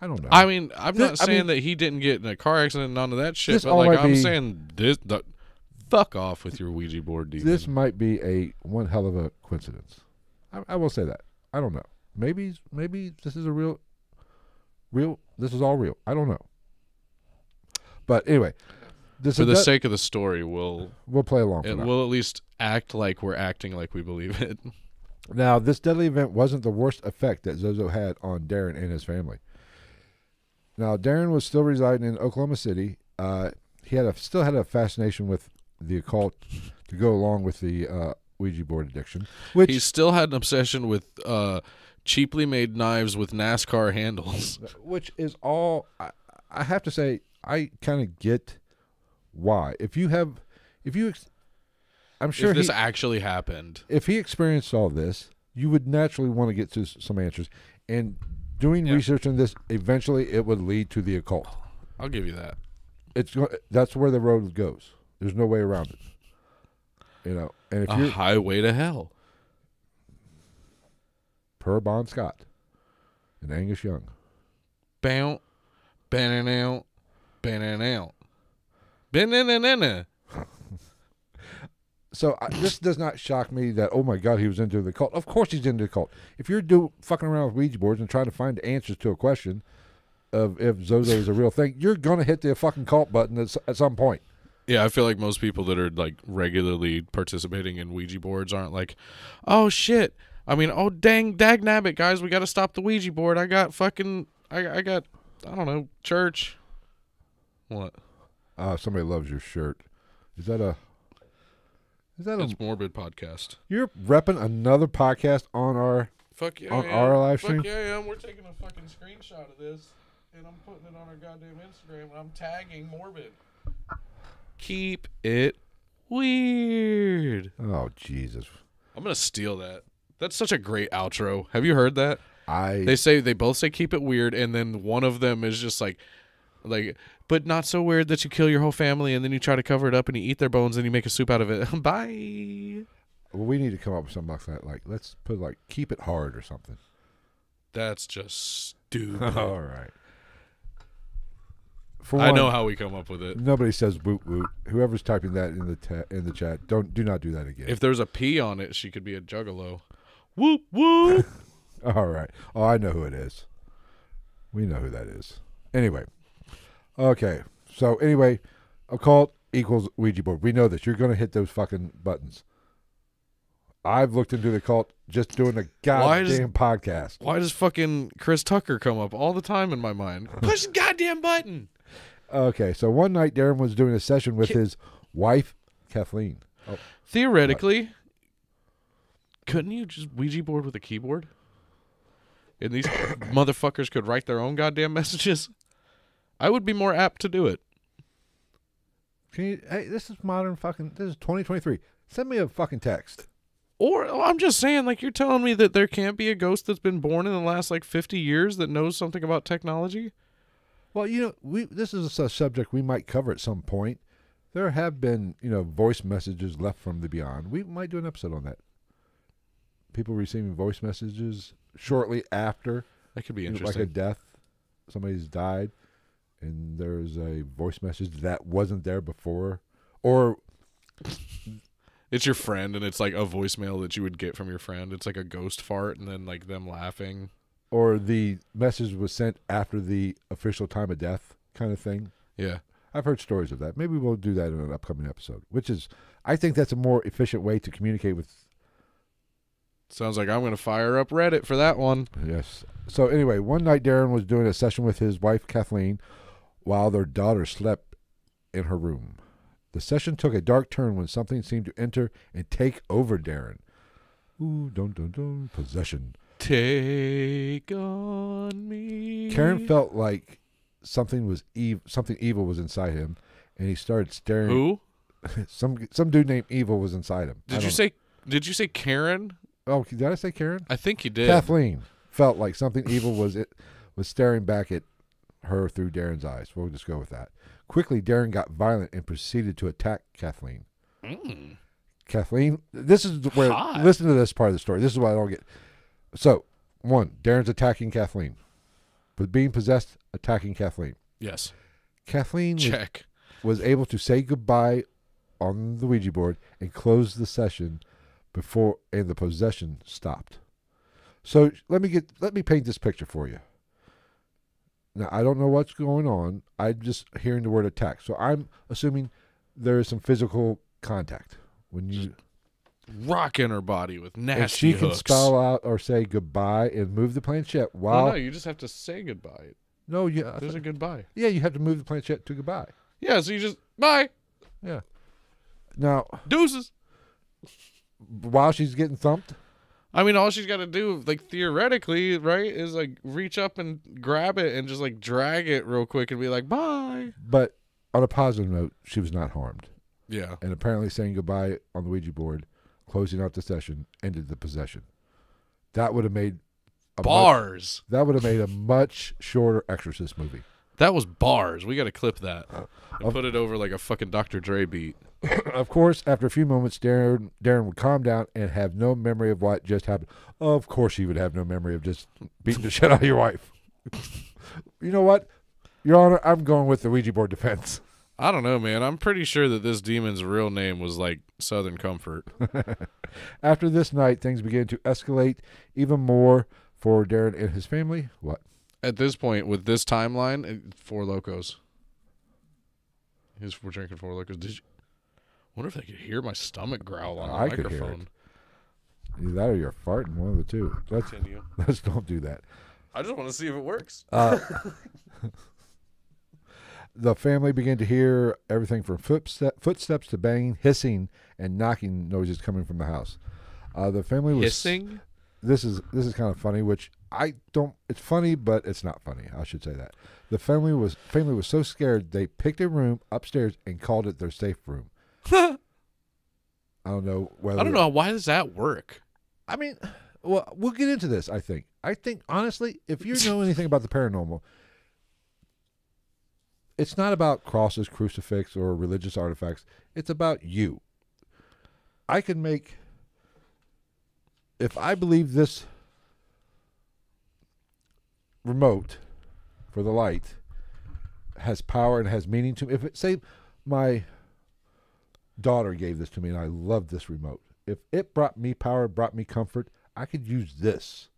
I don't know. I mean, I'm Th- not I saying mean- that he didn't get in a car accident and none of that shit, This but like I'm be- saying this the, fuck off with your Ouija board demon. this might be a one hell of a coincidence. I, I will say that. I don't know. Maybe maybe this is a real, real. This is all real. I don't know. But anyway, this For is the de- sake of the story, we'll we'll play along for it will at least act like we're acting like we believe it. Now, this deadly event wasn't the worst effect that Zozo had on Darren and his family. Now, Darren was still residing in Oklahoma City. Uh, he had a, still had a fascination with the occult to go along with the uh, Ouija board addiction, which he still had an obsession with uh, cheaply made knives with NASCAR handles. which is all I, I have to say. I kind of get why. If you have, if you, ex- I'm sure if this he, actually happened, if he experienced all this, you would naturally want to get to some answers. And doing Yeah. research on this, eventually it would lead to the occult. I'll give you that. It's that's where the road goes. There's no way around it. You know, and if A you're highway to hell. per Bon Scott, and Angus Young. Bounce, banana out, banana out, banana. So I, this does not shock me that oh my god he was into the cult. Of course he's into the cult. If you're do fucking around with Ouija boards and trying to find answers to a question of if Zozo is a real thing, you're gonna hit the fucking cult button at, at some point. Yeah, I feel like most people that are like regularly participating in Ouija boards aren't like, oh shit. I mean, oh dang, dag nabbit, guys, we got to stop the Ouija board. I got fucking, I, I got, I don't know, church. What? Uh, somebody loves your shirt. Is that a? Is that a? Morbid podcast. You're repping another podcast on our. Fuck yeah, On am. our live Fuck stream? yeah, am. We're taking a fucking screenshot of this, and I'm putting it on our goddamn Instagram, and I'm tagging morbid. Keep it weird. Oh Jesus! I'm gonna steal that. That's such a great outro. Have you heard that? I They say they both say keep it weird, and then one of them is just like, like, but not so weird that you kill your whole family, and then you try to cover it up, and you eat their bones, and you make a soup out of it. Bye. well, we need to come up with something like that. Like let's put like keep it hard or something. That's just stupid. All right. For I know how we come up with it. Nobody says woot woot. Whoever's typing that in the ta- in the chat, don't do not do that again. If there's a P on it, she could be a juggalo. Whoop whoop. All right. Oh, I know who it is. We know who that is. Anyway. Okay. So anyway, occult equals Ouija board. We know this. You're going to hit those fucking buttons. I've looked into the cult just doing a Why does- goddamn podcast. Why does fucking Chris Tucker come up all the time in my mind? Push the goddamn button. Okay. So one night Darren was doing a session with Ki- his wife, Kathleen. Oh, Theoretically, couldn't you just Ouija board with a keyboard? And these motherfuckers could write their own goddamn messages. I would be more apt to do it. can you, hey, this is modern fucking. This is 2023. Send me a fucking text. Or I'm just saying, like you're telling me that there can't be a ghost that's been born in the last like 50 years that knows something about technology. Well, you know, we this is a subject we might cover at some point. There have been, you know, voice messages left from the beyond. We might do an episode on that. People receiving voice messages shortly after, That could be interesting. like a death, somebody's died, and there's a voice message that wasn't there before, or It's your friend, and it's like a voicemail that you would get from your friend. It's like a ghost fart, and then like them laughing. Or the message was sent after the official time of death, kind of thing. Yeah. I've heard stories of that. Maybe we'll do that in an upcoming episode. Which is, I think that's a more efficient way to communicate with Sounds like I'm gonna fire up Reddit for that one. Yes. So anyway, one night Darren was doing a session with his wife Kathleen while their daughter slept in her room. The session took a dark turn when something seemed to enter and take over Darren. Ooh, dun dun dun, possession. Take on me. Karen felt like something was ev- something evil was inside him, and he started staring. Who? Some some dude named Evil was inside him. Did you say? Did you say Karen? Oh, did I say Karen? I think you did. Kathleen felt like something evil was it was staring back at her through Darren's eyes. We'll just go with that. Quickly, Darren got violent and proceeded to attack Kathleen. Mm. Kathleen, this is where Hot. listen to this part of the story. This is why I don't get. So, one, Darren's attacking Kathleen, but being possessed, attacking Kathleen. Yes. Kathleen was, Check. was able to say goodbye on the Ouija board and close the session before and the possession stopped. So let me get let me paint this picture for you. Now I don't know what's going on. I'm just hearing the word attack. So I'm assuming there is some physical contact when you Rocking her body with nasty and she can spell out or say goodbye and move the planchette No, while no, you just have to say goodbye. no, yeah, There's a goodbye. yeah, you have to move the planchette to goodbye. Yeah, so you just bye, Yeah. Now, deuces. while she's getting thumped, I mean, all she's got to do, like theoretically, right, is like reach up and grab it and just like drag it real quick and be like, bye. but on a positive note, she was not harmed. Yeah. and apparently saying goodbye on the Ouija board, closing out the session, ended the possession. That would have made a much, Bars. that would have made a much shorter Exorcist movie. That was bars. We got to clip that uh, and Of- put it over like a fucking Dr. Dre beat. of course, after a few moments, Darren, Darren would calm down and have no memory of what just happened. Of course, he would have no memory of just beating the shit out of your wife. you know what, Your Honor, I'm going with the Ouija board defense. I don't know, man. I'm pretty sure that this demon's real name was like Southern Comfort. After this night, things began to escalate even more for Darren and his family. What? At this point, with this timeline, Four Lokos. He's we're drinking Four Lokos. Did you? Wonder if they could hear my stomach growl on the I could hear it. microphone. Either that or you're farting, one of the two. Let's Continue. let's don't do that. I just want to see if it works. Uh, the family began to hear everything from footstep, footsteps to banging, hissing, and knocking noises coming from the house. Uh, the family was Hissing. This is this is kind of funny, which I don't. It's funny, but it's not funny. I should say that the family was family was so scared they picked a room upstairs and called it their safe room. I don't know whether I don't know why does that work. I mean, well, we'll get into this. I think. I think honestly, if you know anything about the paranormal, it's not about crosses, crucifix, or religious artifacts. It's about you. I can make. If I believe this remote for the light has power and has meaning to me, if it say my daughter gave this to me and I love this remote. If it brought me power, brought me comfort, I could use this.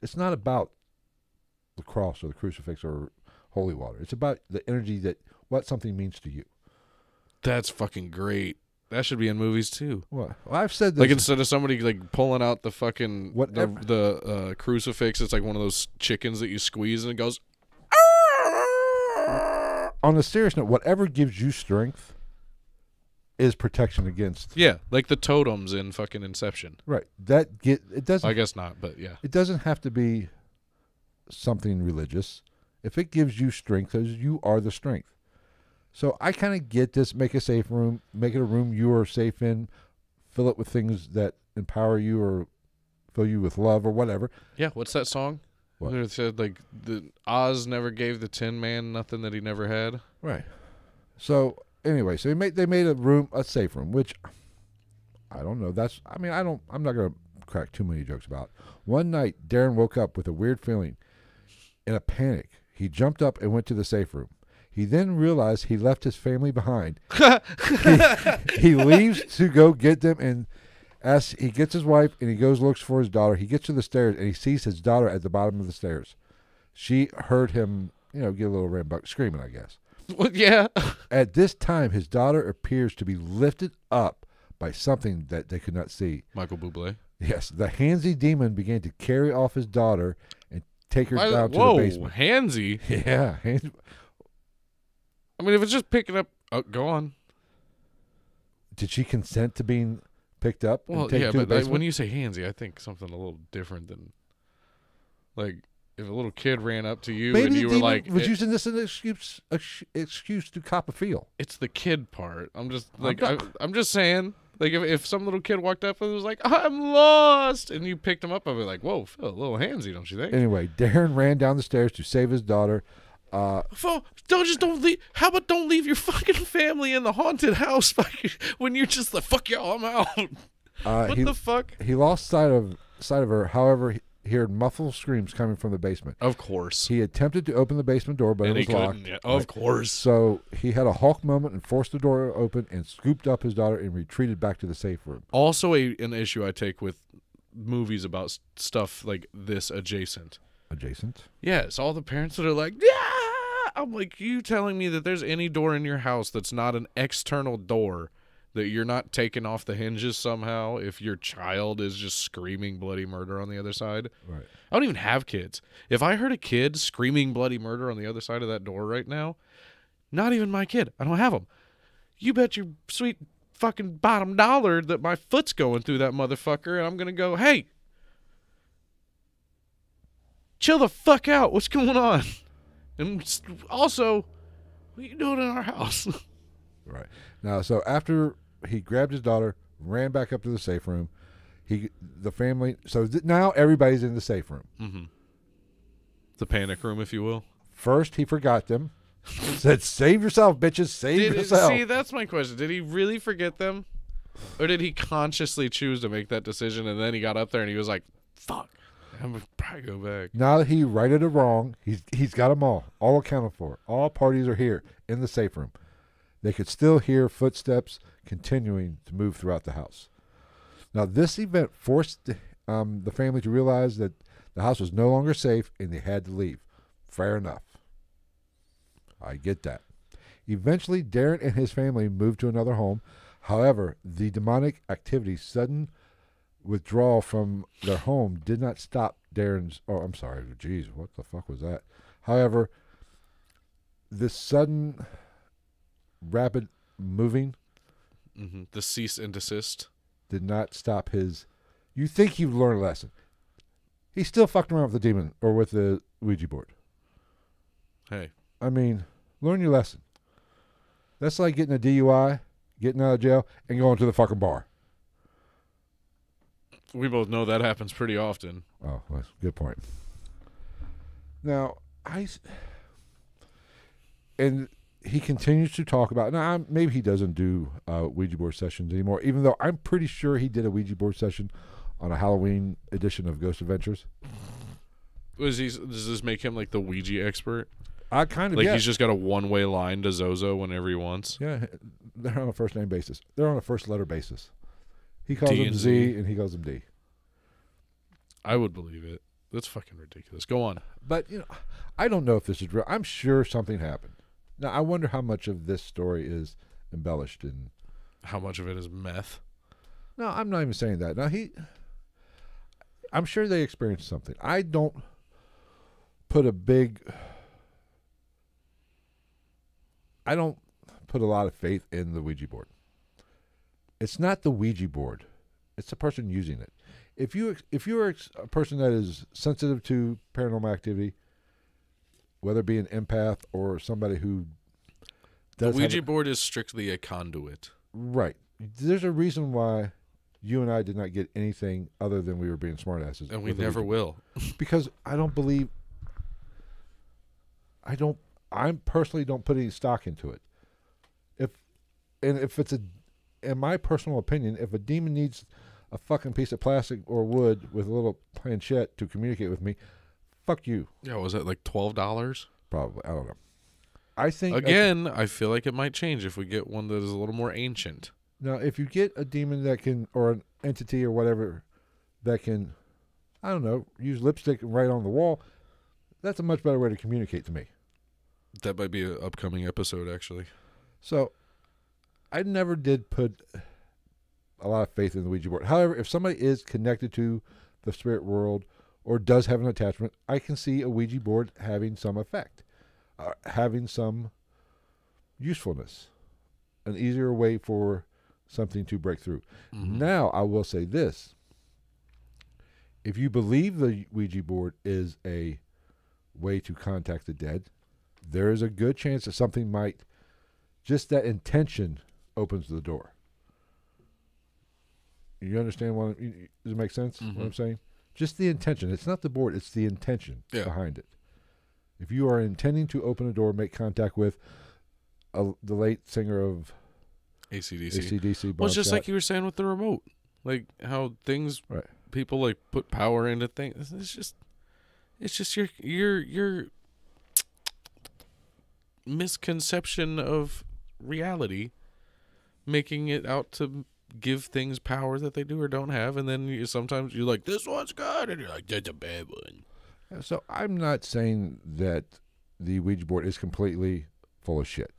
It's not about the cross or the crucifix or holy water. It's about the energy that what something means to you. That's fucking great. That should be in movies too. Well, I've said this. Like instead of somebody like pulling out the fucking the, Whatever- the uh, crucifix, it's like one of those chickens that you squeeze and it goes. on a serious note, whatever gives you strength is protection against. Yeah, like the totems in fucking Inception. Right. That get it doesn't I guess not, but yeah. it doesn't have to be something religious. If it gives you strength, 'cause you are the strength. So I kind of get this. Make a safe room. Make it a room you are safe in. Fill it with things that empower you or fill you with love or whatever. Yeah, what's that song? What? It said like the Oz never gave the Tin Man nothing that he never had. Right. So anyway, so they made they made a room a safe room, which I don't know. That's I mean I don't I'm not gonna crack too many jokes about. One night, Darren woke up with a weird feeling. In a panic, he jumped up and went to the safe room. He then realized he left his family behind. he, he leaves to go get them and as he gets his wife and he goes looks for his daughter. He gets to the stairs and he sees his daughter at the bottom of the stairs. She heard him, you know, get a little rambuck screaming, I guess. Well, yeah. At this time, his daughter appears to be lifted up by something that they could not see. Michael Bublé. Yes, the handsy demon began to carry off his daughter and take her Why- down to the basement. handsy. Yeah, I mean, if it's just picking up, oh, go on. did she consent to being picked up Well, yeah, but when you say handsy, I think something a little different than like if a little kid ran up to you Maybe and you were like, was "It- eh using this as an excuse, excuse to cop a feel. it's the kid part. I'm just like, not- I, I'm just saying. Like if, if some little kid walked up and was like, "I'm lost," and you picked him up, I'd be like, "Whoa, Phil, a little handsy, don't you think?" Anyway, Darren ran down the stairs to save his daughter. Uh, Phil, don't just don't leave. How about don't leave your fucking family in the haunted house when you're just like, "Fuck y'all, I'm out." uh, what he, the fuck? he lost sight of sight of her. However, heard muffled screams coming from the basement. Of course. He attempted to open the basement door, but and it was locked. Yeah, of right? course. So he had a Hulk moment and forced the door open and scooped up his daughter and retreated back to the safe room. also a an issue I take with movies about stuff like this adjacent. Adjacent. Yes, all the parents that are like, yeah, I'm like, you telling me that there's any door in your house that's not an external door that you're not taking off the hinges somehow if your child is just screaming bloody murder on the other side. Right. I don't even have kids. If I heard a kid screaming bloody murder on the other side of that door right now, not even my kid. I don't have them. You bet your sweet fucking bottom dollar that my foot's going through that motherfucker and I'm going to go, "Hey, chill the fuck out. What's going on?" And also, what are you doing in our house? Right. Now, so after he grabbed his daughter, ran back up to the safe room, he the family. So th- now everybody's in the safe room. mm-hmm. The panic room, if you will. First, he forgot them. Said, "Save yourself, bitches. Save Did yourself." see that's my question. Did he really forget them, or did he consciously choose to make that decision and then he got up there and he was like, "Fuck, I'm gonna probably go back." now that he righted a wrong, he's he's got them all, all accounted for. All parties are here in the safe room. They could still hear footsteps continuing to move throughout the house. Now, this event forced um, the family to realize that the house was no longer safe and they had to leave. Fair enough. I get that. Eventually, Darren and his family moved to another home. However, the demonic activity, sudden withdrawal from their home, did not stop Darren's. Oh, I'm sorry. Jeez, what the fuck was that? However, this sudden, rapid moving hmm The cease and desist. did not stop his. You think you've learned a lesson? He still fucked around with the demon or with the Ouija board. Hey, I mean, learn your lesson. That's like getting a DUI, getting out of jail, and going to the fucking bar. we both know that happens pretty often. Oh, that's a good point. Now, I, And he continues to talk about. Now, I'm- maybe he doesn't do uh, Ouija board sessions anymore, even though I'm pretty sure he did a Ouija board session on a Halloween edition of Ghost Adventures. Was he? Does this make him like the Ouija expert? I kind of Like yeah. he's just got a one-way line to Zozo whenever he wants. Yeah, they're on a first name basis. They're on a first letter basis. He calls D Z, Z. and he calls him D. I would believe it. That's fucking ridiculous. Go on. But you know, I don't know if this is real. I'm sure something happened. Now I wonder how much of this story is embellished and. How much of it is meth? No, I'm not even saying that. Now he. I'm sure they experienced something. I don't put a big. I don't put a lot of faith in the Ouija board. It's not the Ouija board; it's the person using it. If you if you are a person that is sensitive to paranormal activity, whether it be an empath or somebody who The does have Ouija a- board is strictly a conduit. right, there's a reason why you and I did not get anything other than we were being smartasses, And we never will. because I don't believe. I don't. I personally don't put any stock into it. If, and if it's a, in my personal opinion, if a demon needs a fucking piece of plastic or wood with a little planchette to communicate with me, fuck you. Yeah, was it like twelve dollars? Probably. I don't know. I think Again, I feel like it might change if we get one that is a little more ancient. Now, if you get a demon that can, or an entity or whatever, that can, I don't know, use lipstick and write on the wall, that's a much better way to communicate to me. That might be an upcoming episode, actually. So, I never did put a lot of faith in the Ouija board. However, if somebody is connected to the spirit world or does have an attachment, I can see a Ouija board having some effect, uh, having some usefulness, an easier way for something to break through. Mhm. Now, I will say this. If you believe the Ouija board is a way to contact the dead, there is a good chance that something might, just that intention opens the door. You understand what does it make sense? What I'm Mhm. saying? Just the intention. It's not the board. It's the intention Yeah. behind it. If you are intending to open a door, make contact with a, the late singer of ACDC. ACDC, Well, it's just Scott, like you were saying with the remote, like how things, Right. people like put power into things. It's just, it's just your your your misconception of reality, making it out to give things power that they do or don't have, and then you, sometimes you're like, this one's good, and you're like, that's a bad one. So I'm not saying that the Ouija board is completely full of shit,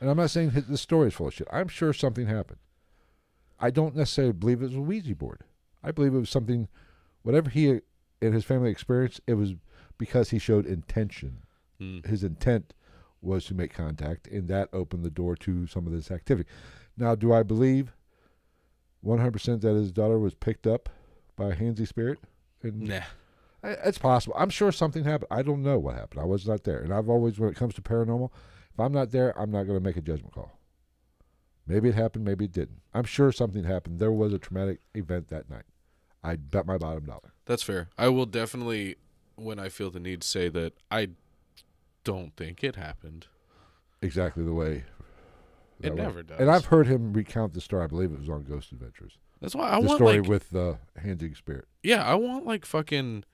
and I'm not saying his- the story is full of shit. I'm sure something happened. I don't necessarily believe it was a Ouija board. I believe it was something, whatever he and his family experienced. It was because he showed intention. Mm. His intent was to make contact, and that opened the door to some of this activity. Now, do I believe 100% that his daughter was picked up by a handsy spirit? And Nah. It's possible. I'm sure something happened. I don't know what happened. I was not there. And I've always, when it comes to paranormal, if I'm not there, I'm not going to make a judgment call. Maybe it happened, maybe it didn't. I'm sure something happened. There was a traumatic event that night. I bet my bottom dollar. That's fair. I will definitely, when I feel the need, say that I don't think it happened. exactly the way. It never does. And I've heard him recount the story. I believe it was on Ghost Adventures. That's why I the want story like with the handing spirit. yeah, I want like fucking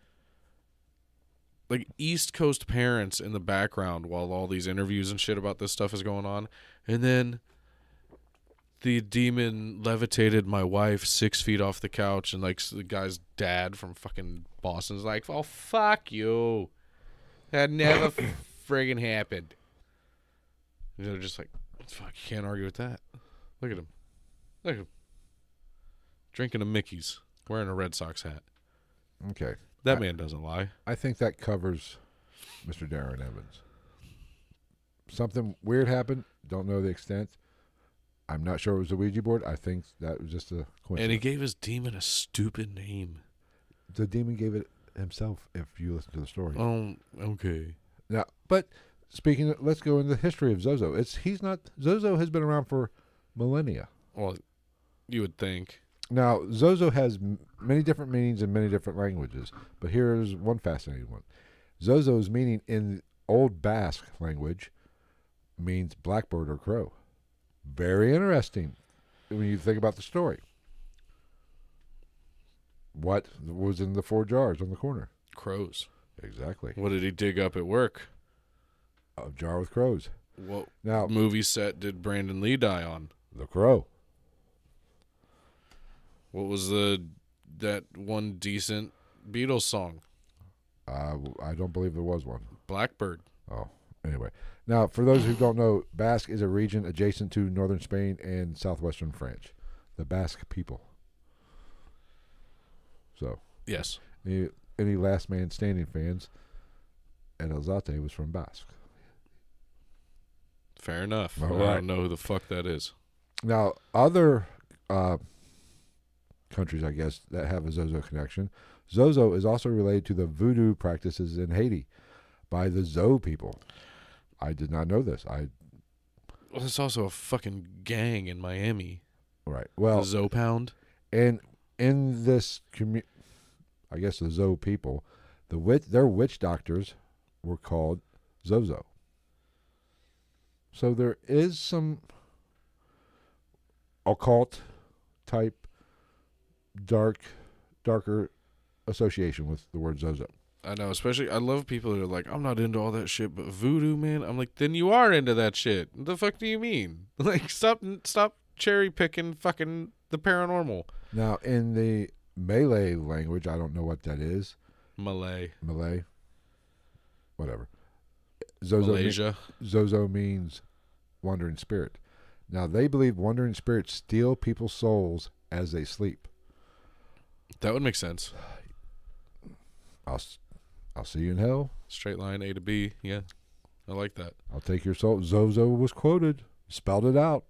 like East Coast parents in the background while all these interviews and shit about this stuff is going on, and then the demon levitated my wife six feet off the couch, and like the guy's dad from fucking Boston's like, "Oh fuck you, that never friggin' happened." And they're just like, "Fuck, you can't argue with that." Look at him, look at him, drinking a Mickey's, wearing a Red Sox hat. Okay. That I- man doesn't lie. I think that covers Mr. Darren Evans. Something weird happened. Don't know the extent. I'm not sure it was a Ouija board. I think that was just a coincidence. And he gave his demon a stupid name. the demon gave it himself. If you listen to the story. Oh, okay. Now, but speaking, of, let's go into the history of Zozo. It's he's not Zozo has been around for millennia. Well, you would think. Now, Zozo has m- many different meanings in many different languages, but here's one fascinating one. Zozo's meaning in Old Basque language means blackbird or crow. Very interesting when you think about the story. What was in the four jars on the corner? Crows. Exactly. What did he dig up at work? A jar with crows. What Now, movie set did Brandon Lee die on? the crow. What was the that one decent Beatles song? Uh, I don't believe there was one. Blackbird. Oh, anyway. Now, for those who don't know, Basque is a region adjacent to northern Spain and southwestern France. The Basque people. So, Yes. any, any Last Man Standing fans, Ed Alzate was from Basque. Fair enough. All I right. don't know who the fuck that is. Now, other uh, countries, I guess, that have a Zozo connection, Zozo is also related to the voodoo practices in Haiti by the Zo people. I did not know this. I Well, there's also a fucking gang in Miami. right. Well, The Well, Zoe Pound. and in this community, I guess the Zo people, the witch, their witch doctors were called Zozo. So there is some occult type dark darker association with the word Zozo. I know, especially I love people that are like, I'm not into all that shit, but voodoo, man. I'm like, then you are into that shit. What the fuck do you mean? Like, stop, stop cherry picking fucking the paranormal. Now in the Malay language, I don't know what that is. Malay, Malay. Whatever. Zozo me- Malaysia. Zozo means wandering spirit. Now they believe wandering spirits steal people's souls as they sleep. That would make sense. I'll I'll see you in hell. Straight line A to B. Yeah, I like that. I'll take your soul. Zozo was quoted, spelled it out,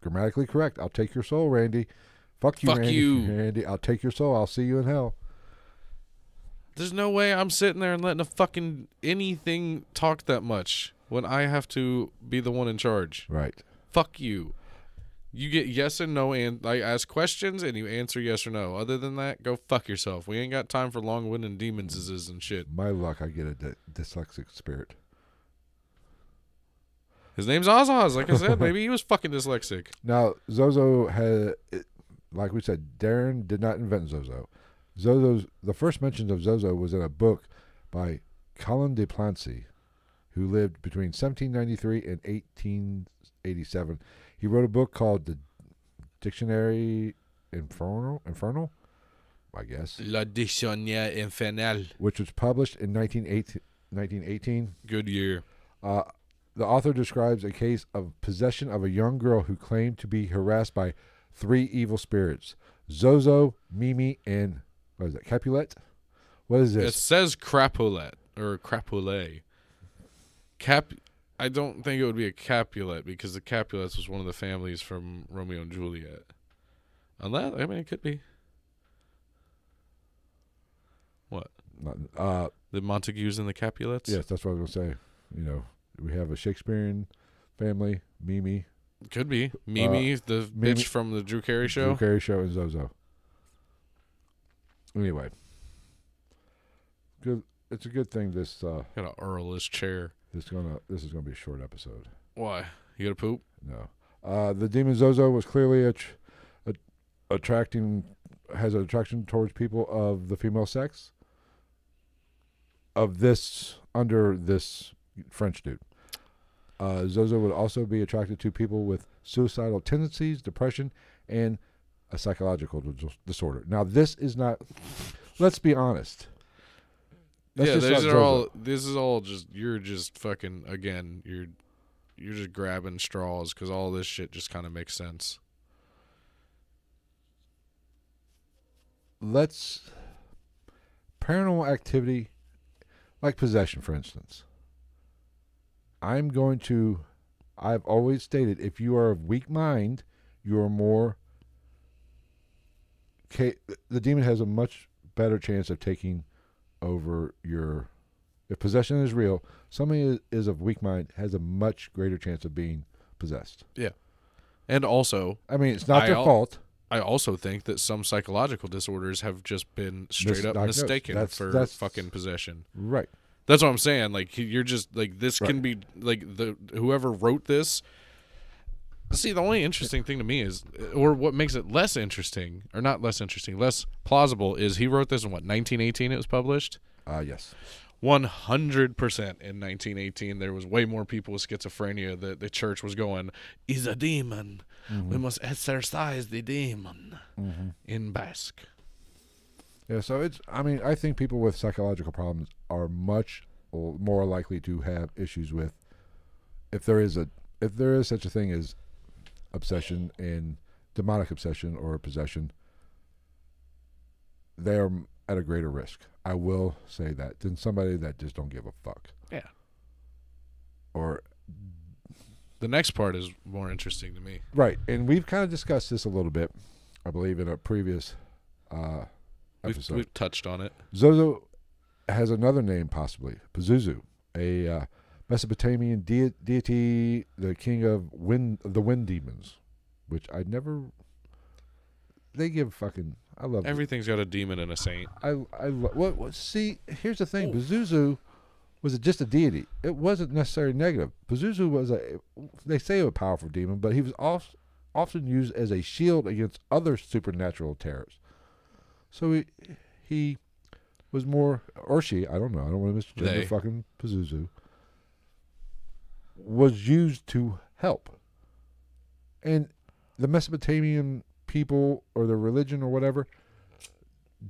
grammatically correct. I'll take your soul, Randy. Fuck you, Fuck Randy. you. Randy. I'll take your soul. I'll see you in hell. There's no way I'm sitting there and letting a fucking anything talk that much when I have to be the one in charge. Right. Fuck you. You get yes and no, and I ask questions and you answer yes or no. Other than that, go fuck yourself. We ain't got time for long winded demons and shit. My luck, I get a dy- dyslexic spirit. His name's Ozoz. Like I said, maybe he was fucking dyslexic. Now, Zozo had, like we said, Darren did not invent Zozo. Zozo's the first mention of Zozo was in a book by Collin de Plancy, who lived between 1793 and 1887. He wrote a book called the Dictionary Infernal, Infernal, I guess, La Dictionnaire Infernal. which was published in 1918. 1918. Good year. Uh, the author describes a case of possession of a young girl who claimed to be harassed by three evil spirits Zozo, Mimi, and what is it, Capulet? What is this? It says Crapolet or Crapolet. Cap. I don't think it would be a Capulet because the Capulets was one of the families from Romeo and Juliet. Unless I mean, it could be Not- Uh, the Montagues and the Capulets. yes, that's what I was going to say. You know, we have a Shakespearean family, Mimi, could be Mimi, the Mimi- bitch from the Drew Carey show. Drew Carey Show, and Zozo. Anyway, good. It's a good thing this uh, Gotta Earl his chair. This gonna this is gonna be a short episode. Why? You gotta poop? No. Uh, the demon Zozo was clearly a, a, attracting has an attraction towards people of the female sex. Of this under this French dude. Uh, Zozo would also be attracted to people with suicidal tendencies, depression, and a psychological disorder. Now, this is not. Let's be honest. That's yeah, these are all. This is all just. You're just fucking. Again, you're. You're just grabbing straws because all this shit just kind of makes sense. let's paranormal activity like possession for instance i'm going to i've always stated if you are of weak mind you are more the demon has a much better chance of taking over your if possession is real somebody is, of weak mind has a much greater chance of being possessed Yeah, And also, i mean it's not I their al- fault I also think that some psychological disorders have just been straight up mistaken That's- for that's- fucking possession. right That's what I'm saying. Like you're just like this can be like the whoever wrote this. See, the only interesting thing to me is, or what makes it less interesting, or not less interesting, less plausible, is he wrote this in what 1918. It was published. uh yes 100% in 1918 there was way more people with schizophrenia that the church was going is a demon we must exorcise the demon in basque Yeah, so it's. I mean, I think people with psychological problems are much more likely to have issues with, if there is a, if there is such a thing as, obsession and demonic obsession or possession. They're at a greater risk. I will say that than somebody that just don't give a fuck. Yeah. Or the next part is more interesting to me right, and we've kind of discussed this a little bit, I believe, in a previous uh, we've, episode. we've touched on it Zozo has another name, possibly Pazuzu, a uh, Mesopotamian dei- deity, the king of wind, the wind demons, which I never. They give fucking. I love. everything's got a demon and a saint I I lo- what, what see. Here's the thing. Oh. Pazuzu was just a deity. It wasn't necessarily negative. Pazuzu was a. They say a powerful demon, but he was oft, often used as a shield against other supernatural terrors. So he he was more, or she. I don't know. I don't want to misgender fucking Pazuzu. Was used to help. And the Mesopotamian people or the religion or whatever,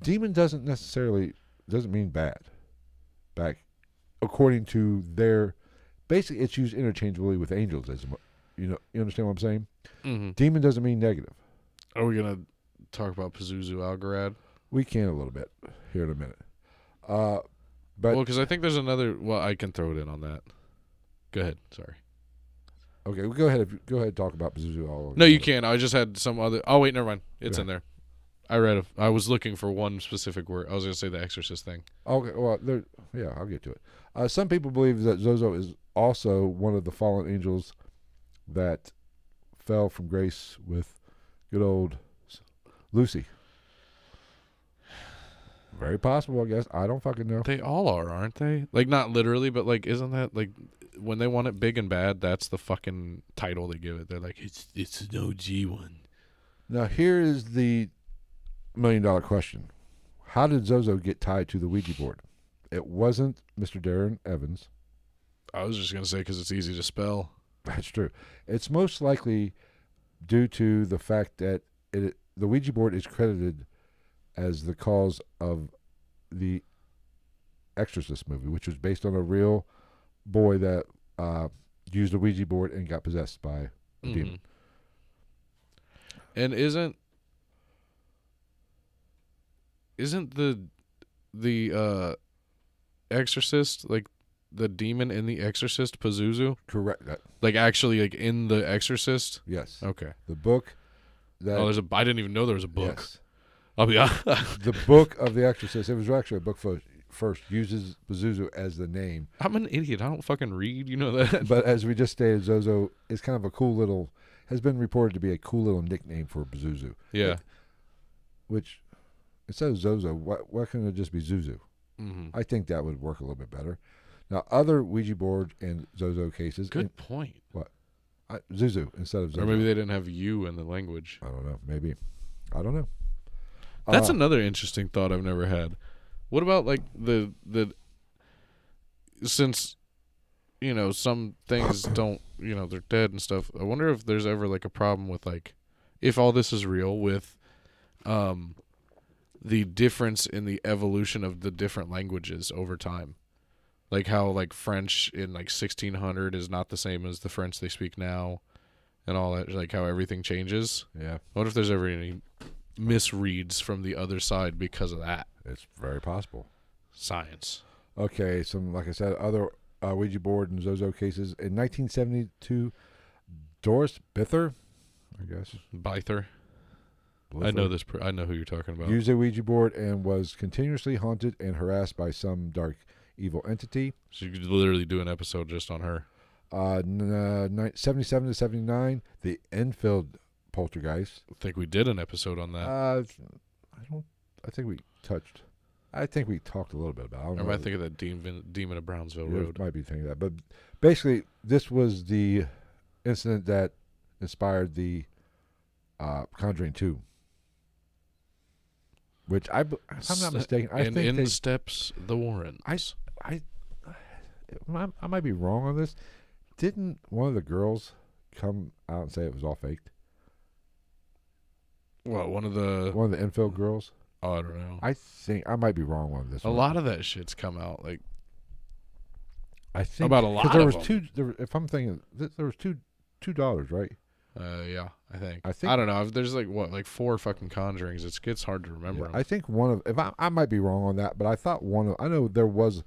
demon doesn't necessarily doesn't mean bad. Back according to their basically it's used interchangeably with angels as you know you understand what I'm saying? mm-hmm. Demon doesn't mean negative. are we gonna talk about pazuzu algarad We can a little bit here in a minute. Uh but well because i think there's another well i can throw it in on that go ahead sorry okay, well, go ahead go ahead and talk about Pazuzu all no you can't i just had some other oh wait never mind it's Yeah. in there i read it i was looking for one specific word i was gonna say the exorcist thing Okay, well, there, yeah, I'll get to it. Uh, some people believe that Zozo is also one of the fallen angels that fell from grace with good old Lucy. Very possible, I guess. I don't fucking know. They all are, aren't they? Like not literally, but like isn't that like when they want it big and bad, that's the fucking title they give it. They're like it's it's an OG one. Now, here is the million dollar question How did Zozo get tied to the Ouija board? It wasn't Mr. Darren Evans. I was just gonna say because it's easy to spell. That's true. It's most likely due to the fact that it, the Ouija board is credited as the cause of the Exorcist movie, which was based on a real boy that uh, used a Ouija board and got possessed by a demon. Mhm. And isn't isn't the the uh Exorcist like the demon in the Exorcist Pazuzu? Correct. That, Like actually like in the Exorcist? yes. Okay. The book that. oh, there's a. I didn't even know there was a book. yes. I'll be honest. the book of the Exorcist. It was actually a book first. First uses Pazuzu as the name, I'm an idiot. I don't fucking read. You know that. but as we just stated, Zozo is kind of a cool little. Has been reported to be a cool little nickname for Pazuzu. yeah. which instead of Zozo, why, why couldn't it just be Zuzu? hmm I think that would work a little bit better. Now, other Ouija board and Zozo cases. Good and- point. I, Zuzu instead of Zozo. Or maybe they didn't have you in the language. I don't know. Maybe. I don't know. That's Uh, another interesting thought I've never had. What about like the the since you know some things don't you know they're dead and stuff. I wonder if there's ever like a problem with like if all this is real with um the difference in the evolution of the different languages over time. Like how like French in like 1600 is not the same as the French they speak now and all that like how everything changes. Yeah, I wonder if there's ever any misreads from the other side because of that. it's very possible. Science. Okay, some like I said, other uh, Ouija board and Zozo cases in 1972. Doris Bither, I guess. Bither. I know this. I know who you're talking about. Used a Ouija board and was continuously haunted and harassed by some dark evil entity. so you could literally do an episode just on her. Uh, n- uh, ni- 77 to 79, the Enfield poltergeist. I think we did an episode on that. Uh, I don't. I think we touched. I think we talked a little bit about. It. I don't or am know. I thinking of that demon, demon of Brownsville You Road? might be thinking that, but basically, this was the incident that inspired the uh, Conjuring Two, which I, if I'm not mistaken, I and think in they, steps the Warrens. I, I, I might be wrong on this. Didn't one of the girls come out and say it was all faked? What one of the? One of the Enfield girls. Oh, I don't know. I think I might be wrong on this. a one. lot of that shit's come out. Like I think about a lot There of was them. two. There, if I'm thinking, there was two, two dollars, right? Uh, yeah, I think. I think I don't know. There's like what, like four fucking conjurings. It's gets hard to remember. Yeah. I think one of if I, I might be wrong on that, but I thought one of I know there was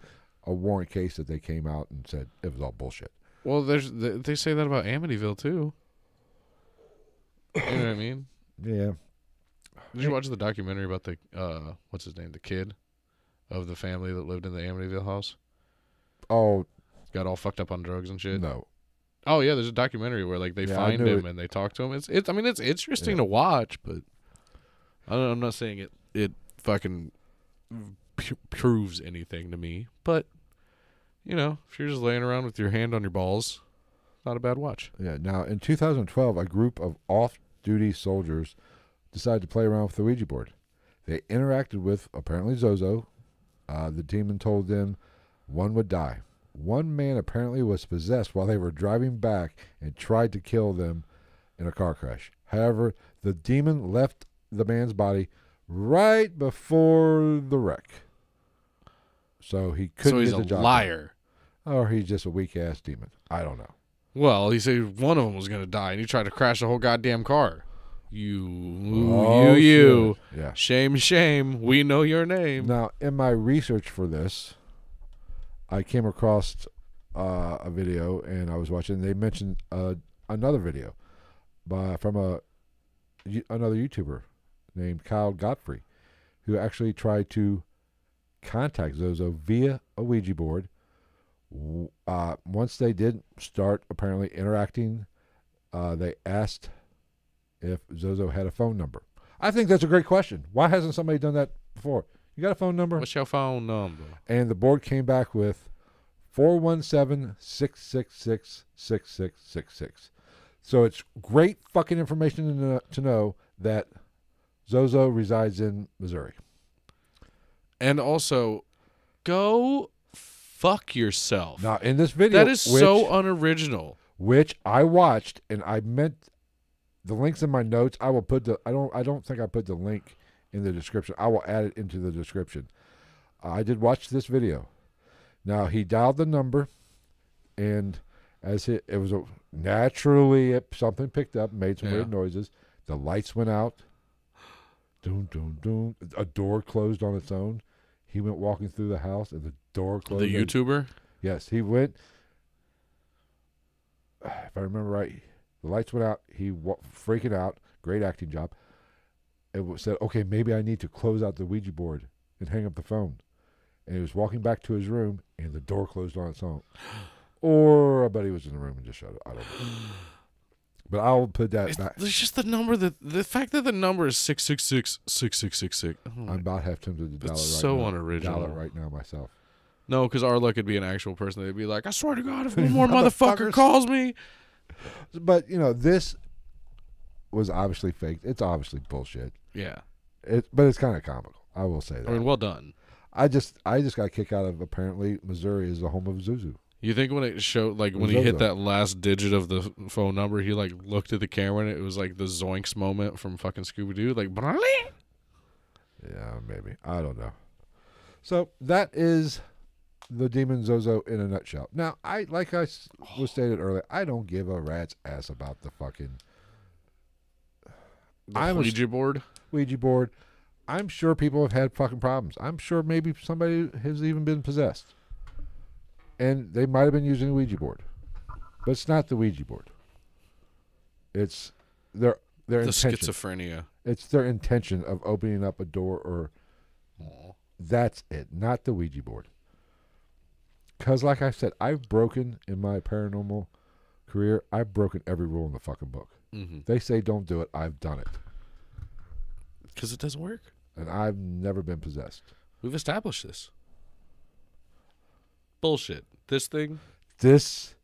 a Warren case that they came out and said it was all bullshit. well, there's they say that about Amityville too. You know what I mean? Yeah, Did you watch the documentary about the uh, what's his name, the kid of the family that lived in the Amityville house? Oh Got all fucked up on drugs and shit. no, Oh yeah, there's a documentary where like they Yeah, I find knew him it. and they talk to him. It's it's. I mean, it's interesting Yeah. to watch, but I don't, I'm not saying it it fucking p- proves anything to me. But you know, if you're just laying around with your hand on your balls, not a bad watch. yeah. Now in 2012, a group of off-duty soldiers decided to play around with the Ouija board. They interacted with apparently Zozo. Uh, the demon told them one would die. One man apparently was possessed while they were driving back and tried to kill them in a car crash. However, the demon left the man's body right before the wreck. So he couldn't so he's get a the job. done. liar. Or he's just a weak ass demon. I don't know. Well, he said one of them was gonna die, and he tried to crash the whole goddamn car. You, Oh, you, you. Yeah. Shame, shame. We know your name. Now, in my research for this, I came across uh, a video and I was watching. They mentioned uh, another video by from a another YouTuber named Kyle Godfrey, who actually tried to contact Zozo via a Ouija board. Uh, once they did start apparently interacting, uh, they asked if Zozo had a phone number. I think that's a great question. Why hasn't somebody done that before? You got a phone number? What's your phone number? And the board came back with 417 666 6666. So it's great fucking information to know, to know that Zozo resides in Missouri. And also, go fuck yourself. Now, in this video, that is which, so unoriginal. which I watched, and I meant the links in my notes. I will put the. I don't. I don't think I put the link in the description. I will add it into the description. Uh, I did watch this video. Now he dialed the number, and as it it was a, naturally it, something picked up, made some Yeah. weird noises. The lights went out. Doom doom doom. A door closed on its own. He went walking through the house, and the door closed. The YouTuber. Yes, he went. If I remember right, the lights went out. He wa- freaking out. Great acting job. It was said, okay, maybe I need to close out the Ouija board and hang up the phone. And he was walking back to his room, and the door closed on its own. Or I bet he was in the room and just shut it. I don't know. But I'll put that It's, back. it's just the number that the fact that the number is six six six six six six six. Oh my I'm about half tempted to dial it right so now. unoriginal. Dial it right now myself. No, because our luck would be an actual person. They'd be like, I swear to God, if one more motherfucker calls me. But you know, this was obviously faked. It's obviously bullshit. Yeah. It, but it's kind of comical. I will say that. I mean, well done. I just, I just got a kick out of apparently Missouri is the home of Zuzu. You think when it showed, like, when he hit that last digit of the phone number, he, like, looked at the camera and it was like the Zoinks moment from fucking Scooby Doo? Like, Yeah, maybe. I don't know. So that is the Demon Zozo in a nutshell. Now, I like I s- was stated earlier, I don't give a rat's ass about the fucking the I'm a- Ouija board. Ouija board. I'm sure people have had fucking problems. I'm sure maybe somebody has even been possessed. And they might have been using a Ouija board. But it's not the Ouija board. It's their their The intention. schizophrenia. it's their intention of opening up a door or that's it, not the Ouija board. Cuz like I said, I've broken in my paranormal career, I've broken every rule in the fucking book. Mm-hmm. They say don't do it, I've done it. Because it doesn't work. And I've never been possessed. We've established this. Bullshit. This thing, This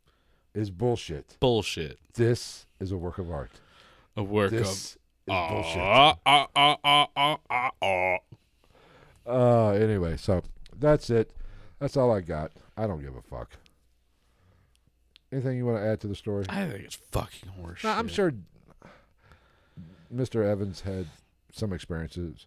is bullshit. bullshit. This is a work of art. A work This of is bullshit. Ah, ah, ah, ah, ah, ah, ah. Uh, anyway, so that's it. That's all I got. I don't give a fuck. Anything you want to add to the story? I think it's fucking horseshit. No, I'm sure Mr. Evans had some experiences.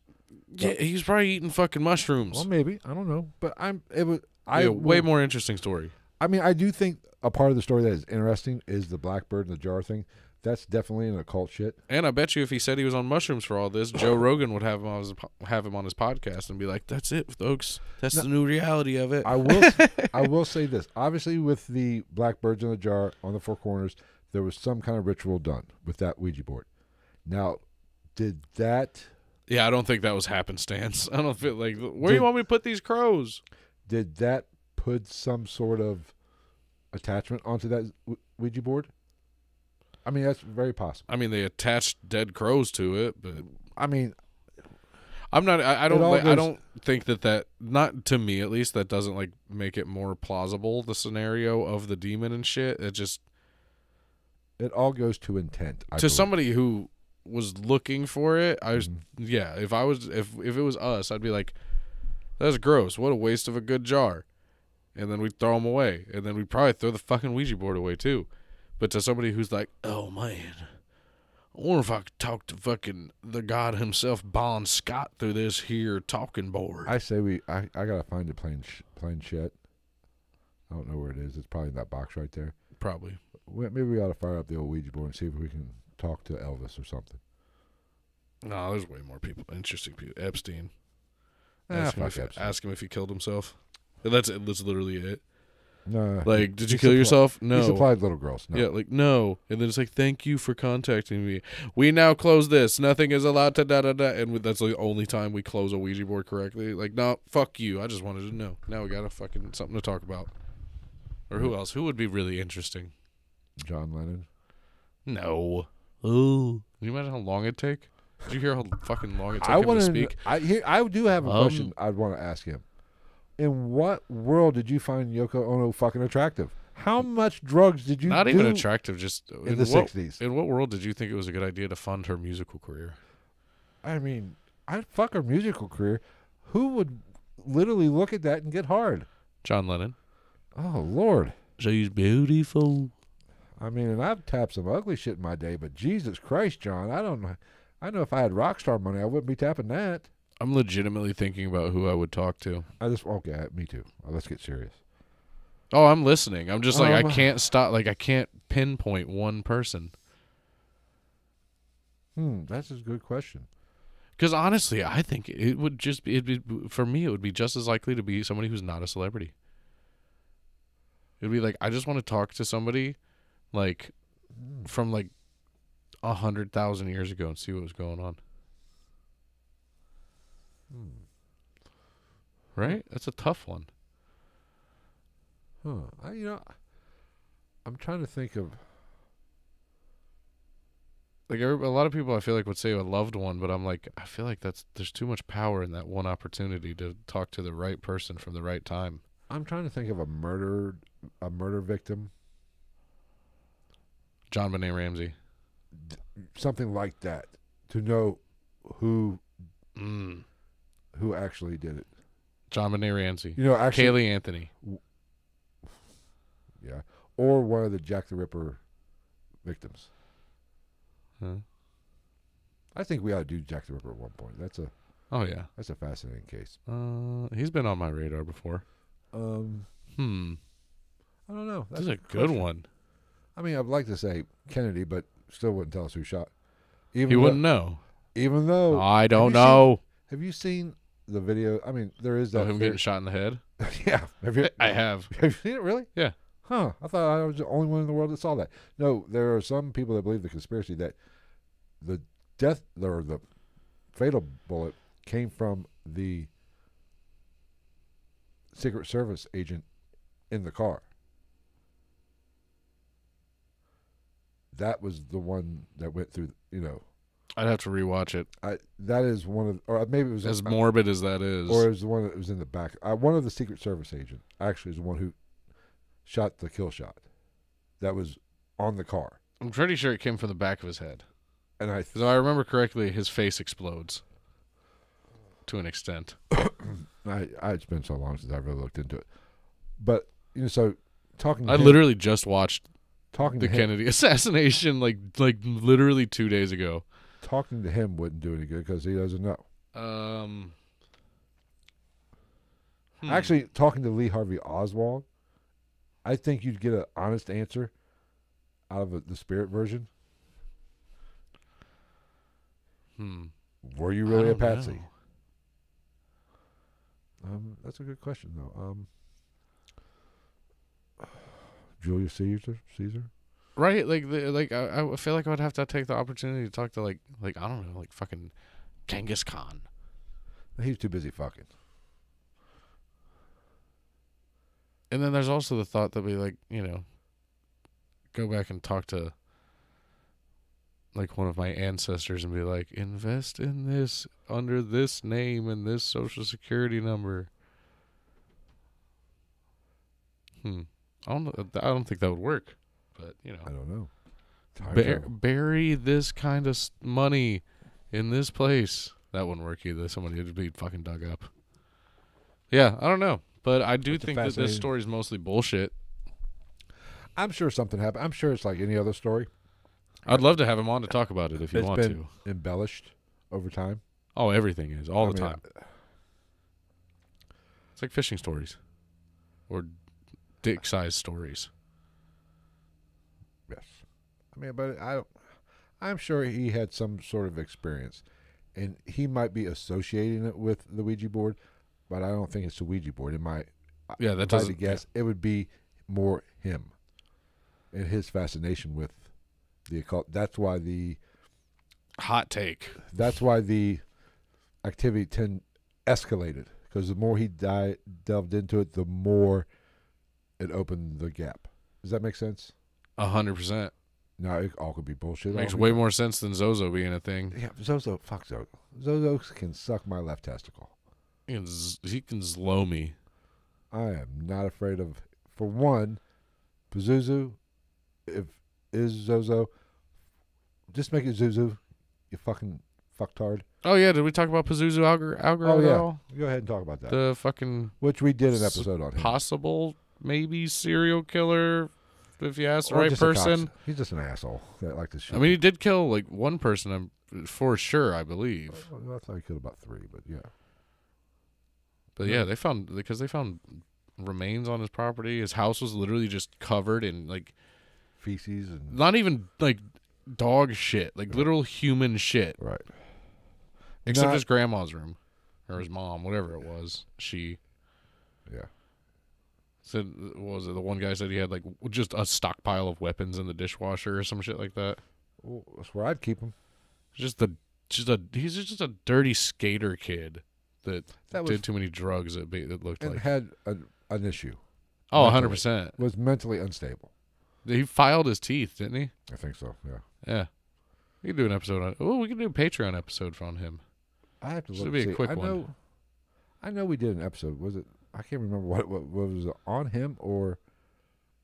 Yeah, he's probably eating fucking mushrooms. Well, maybe I don't know, but I'm. It was. I yeah, way will- more interesting story. I mean, I do think a part of the story that is interesting is the blackbird in the jar thing. That's definitely an occult shit. And I bet you if he said he was on mushrooms for all this, Joe Rogan would have him on his have him on his podcast and be like, "That's it, folks. That's No. the new reality of it." I will. I will say this. Obviously, with the blackbirds in the jar on the four corners, there was some kind of ritual done with that Ouija board. Now, did that yeah, I don't think that was happenstance. I don't feel like where do Did- you want me to put these crows? did that put some sort of attachment onto that Ouija board? I mean, that's very possible. I mean, they attached dead crows to it, but I mean, I'm not. I, I don't. Like, I don't think that that. Not to me, at least. That doesn't like make it more plausible. The scenario of the demon and shit. It just it all goes to intent. I to believe. somebody who was looking for it. I was. Mhm. Yeah. If I was. If if it was us, I'd be like, "That's gross. What a waste of a good jar." And then we'd throw them away, and then we'd probably throw the fucking Ouija board away too. But to somebody who's like, "Oh man." I wonder if I could talk to fucking the God himself, Bon Scott, through this here talking board. I say we. I, I gotta find it plain sh- plain shit. I don't know where it is. It's probably in that box right there. Probably. We- Maybe we ought to fire up the old Ouija board and see if we can talk to Elvis or something. No, there's way more people. Interesting people. Epstein. Ah, ask, him fuck if, Epstein. ask him if he killed himself. That's it. That's literally it. No. Like, did he you kill suppli- yourself? He No. supplied little girls. No. Yeah, like no. And then it's like, thank you for contacting me. We now close this. Nothing is allowed to da da da. And we- that's the only time we close a Ouija board correctly. Like, no, fuck you. I just wanted to know. Now we got a fucking something to talk about. Or who else? Who would be really interesting? John Lennon. No. Oh. Can you imagine how long it'd take? Did you hear how fucking long it took I him want to to speak? I here. I do have a Um, question. I'd want to ask him. In what world did you find Yoko Ono fucking attractive? How much drugs did you Not even attractive. Just in the what, sixties? In what world did you think it was a good idea to fund her musical career? I mean, I'd fuck her musical career. Who would literally look at that and get hard? John Lennon. Oh Lord. She's beautiful. I mean, and I've tapped some ugly shit in my day, but Jesus Christ, John, I don't know. I know if I had rock star money, I wouldn't be tapping that. I'm legitimately thinking about who I would talk to. I just okay, me too. Uh, let's get serious. Oh, I'm listening. I'm just like Um, I can't stop. Like I can't pinpoint one person. Hmm, that's a good question. Because honestly, I think it would just be, it'd be for me. It would be just as likely to be somebody who's not a celebrity. It'd be like I just want to talk to somebody, like Hmm. from like a hundred thousand years ago and see what was going on. Hmm. Right? That's a tough one. Huh. I, you know, I'm trying to think of. Like a lot of people, I feel like would say a loved one, but I'm like, I feel like that's there's too much power in that one opportunity to talk to the right person from the right time. I'm trying to think of a murder a murder victim, JonBenét Ramsey. something like that, to know who Mm. Who actually did it. JonBenét Ramsey. You know, actually, Caylee Anthony. yeah, or one of the Jack the Ripper victims. Huh? I think we ought to do Jack the Ripper at one point. That's a Oh yeah. that's a fascinating case. Uh, he's been on my radar before. Um, Hmm. I don't know. This is That's a good question. one. I mean, I'd like to say Kennedy, but still wouldn't tell us who shot. Even He though, wouldn't know. Even though, I don't seen- know. have you seen the video? I mean, there is Of that. him theory- getting shot in the head. yeah. Have you? I have. Have you seen it? Really? Yeah. Huh. I thought I was the only one in the world that saw that. No, there are some people that believe the conspiracy that the death or the fatal bullet came from the Secret Service agent in the car. That was the one that went through. You know, I'd have to rewatch it. I that is one of, or maybe it was As morbid as that is. or it was the one that was in the back. Uh, one of the Secret Service agent actually is the one who shot the kill shot. That was on the car, I'm pretty sure it came from the back of his head. and I Because if I remember correctly, his face explodes to an extent. I I it's been so long since I really looked into it, but you know, so talking to I him, literally just watched talking the to Kennedy assassination like like literally two days ago. Talking to him wouldn't do any good because he doesn't know. Um, hmm. Actually, talking to Lee Harvey Oswald, I think you'd get an honest answer out of the spirit version. hmm. Were you really a patsy? Um, that's a good question though. Um, Julius Caesar, Caesar. Right, like the, like I, I feel like I would have to take the opportunity to talk to like like I don't know like fucking Genghis Khan. He was too busy fucking. And then there's also the thought that we like, you know, go back and talk to like one of my ancestors and be like, invest in this under this name and this social security number. Hmm. I don't. I don't think that would work, but you know, I don't know. Travel. bury this kind of money in this place. That wouldn't work either. Somebody would be fucking dug up. Yeah, I don't know, but I do That's think that this story is mostly bullshit. I'm sure something happened. I'm sure it's like any other story. I'd love to have him on to talk about it if you It's want to. embellished over time. Oh, everything is all I the mean, time. It's like fishing stories, or dick-sized stories. I mean, but I don't. I'm sure he had some sort of experience, and he might be associating it with the Ouija board, but I don't think it's the Ouija board. It might. Yeah, that if I doesn't. guess, it would be more him, and his fascination with the occult. That's why the Hot take. that's why the activity ten escalated because the more he di- delved into it, the more it opened the gap. Does that make sense? A hundred percent No, it all could be bullshit. It makes way more sense than Zozo being a thing. Yeah, Zozo, fuck Zozo. Zozo can suck my left testicle. He can, z- he can slow me. I am not afraid of. For one, Pazuzu, if is Zozo, just make it Zuzu. You fucking fucktard. Oh yeah, did we talk about Pazuzu Algor Algor Oh at yeah, all? go ahead and talk about that. The fucking Which we did an episode on him. possible maybe serial killer, if you ask the Or right just a cops- person. He's just an asshole that like to shoot. I mean, he did kill like one person. I'm for sure, I believe. Well, I thought he killed about three, but yeah. But yeah, they found because they found remains on his property. His house was literally just covered in like Feces and not even like dog shit, like literal human shit, right. except Not- his grandma's room or his mom, whatever it was. She Yeah. Said, what was it the one guy said he had like just a stockpile of weapons in the dishwasher or some shit like that? Well, that's where I'd keep them. Just the just a he's just a dirty skater kid that That was did too many drugs. It, be, it looked and like had a, an issue. oh, mentally. 100 percent. Was mentally unstable. He filed his teeth, didn't he? I think so. Yeah. Yeah. We can do an episode on. Oh, we can do a Patreon episode on him. I have to This look. would be a quick I one. I know we did an episode. Was it? I can't remember what what, what was it, on him or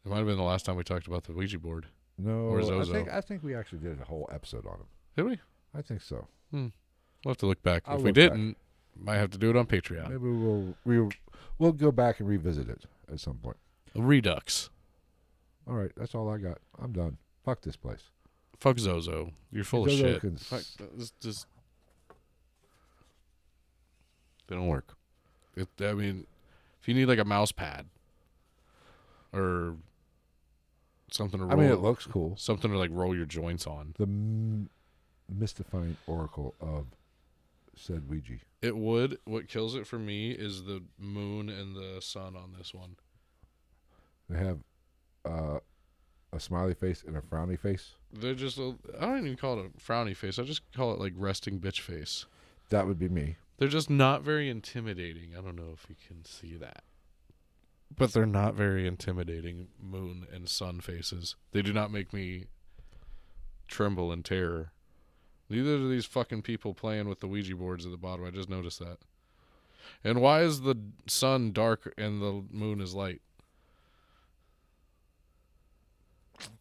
It might have been the last time we talked about the Ouija board. no. Or I think I think we actually did a whole episode on him. Did we? I think so. Hmm. We'll have to look back. I'll if we look back. didn't, might have to do it on Patreon. Maybe we'll we'll we'll go back and revisit it at some point. Redux. All right, that's all I got. I'm done. Fuck this place. Fuck Zozo. You're full of shit. can Fuck, s- this, this, they don't work. It, I mean, if you need like a mouse pad or something to roll, I mean, it looks cool. something to like roll your joints on, The m- mystifying oracle of said Ouija. it would. What kills it for me is the moon and the sun on this one. They have uh, a smiley face and a frowny face. They're just. A, I don't even call it a frowny face. I just call it like resting bitch face. That would be me. They're just not very intimidating. I don't know if you can see that. But they're not very intimidating moon and sun faces. They do not make me tremble in terror. Neither do these fucking people playing with the Ouija boards at the bottom. I just noticed that. And why is the sun dark and the moon is light?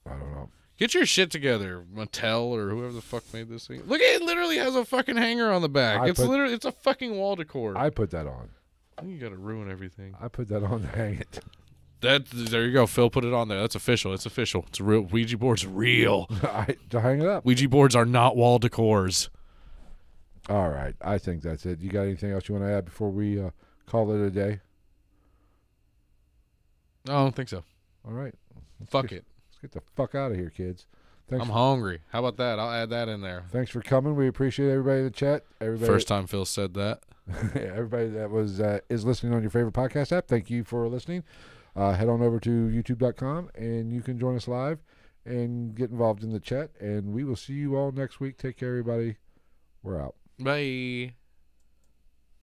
I don't know. Get your shit together, Mattel or whoever the fuck made this thing. Look, it literally has a fucking hanger on the back. I it's put- literally it's a fucking wall decor. I put that on. you gotta ruin everything. I put that on to hang it. That there you go. Phil put it on there. That's official. It's official. It's real. Ouija boards real. I, to hang it up. Ouija boards are not wall decors. All right. I think that's it. You got anything else you want to add before we uh, call it a day? I don't think so. All right. Fuck get- it. Get the fuck out of here, kids. Thanks. I'm hungry. How about that? I'll add that in there. Thanks for coming. We appreciate everybody in the chat. Everybody, First time Phil said that. everybody that was uh, is listening on your favorite podcast app. Thank you for listening. Uh, head on over to YouTube.com and you can join us live and get involved in the chat. And we will see you all next week. Take care, everybody. We're out. Bye.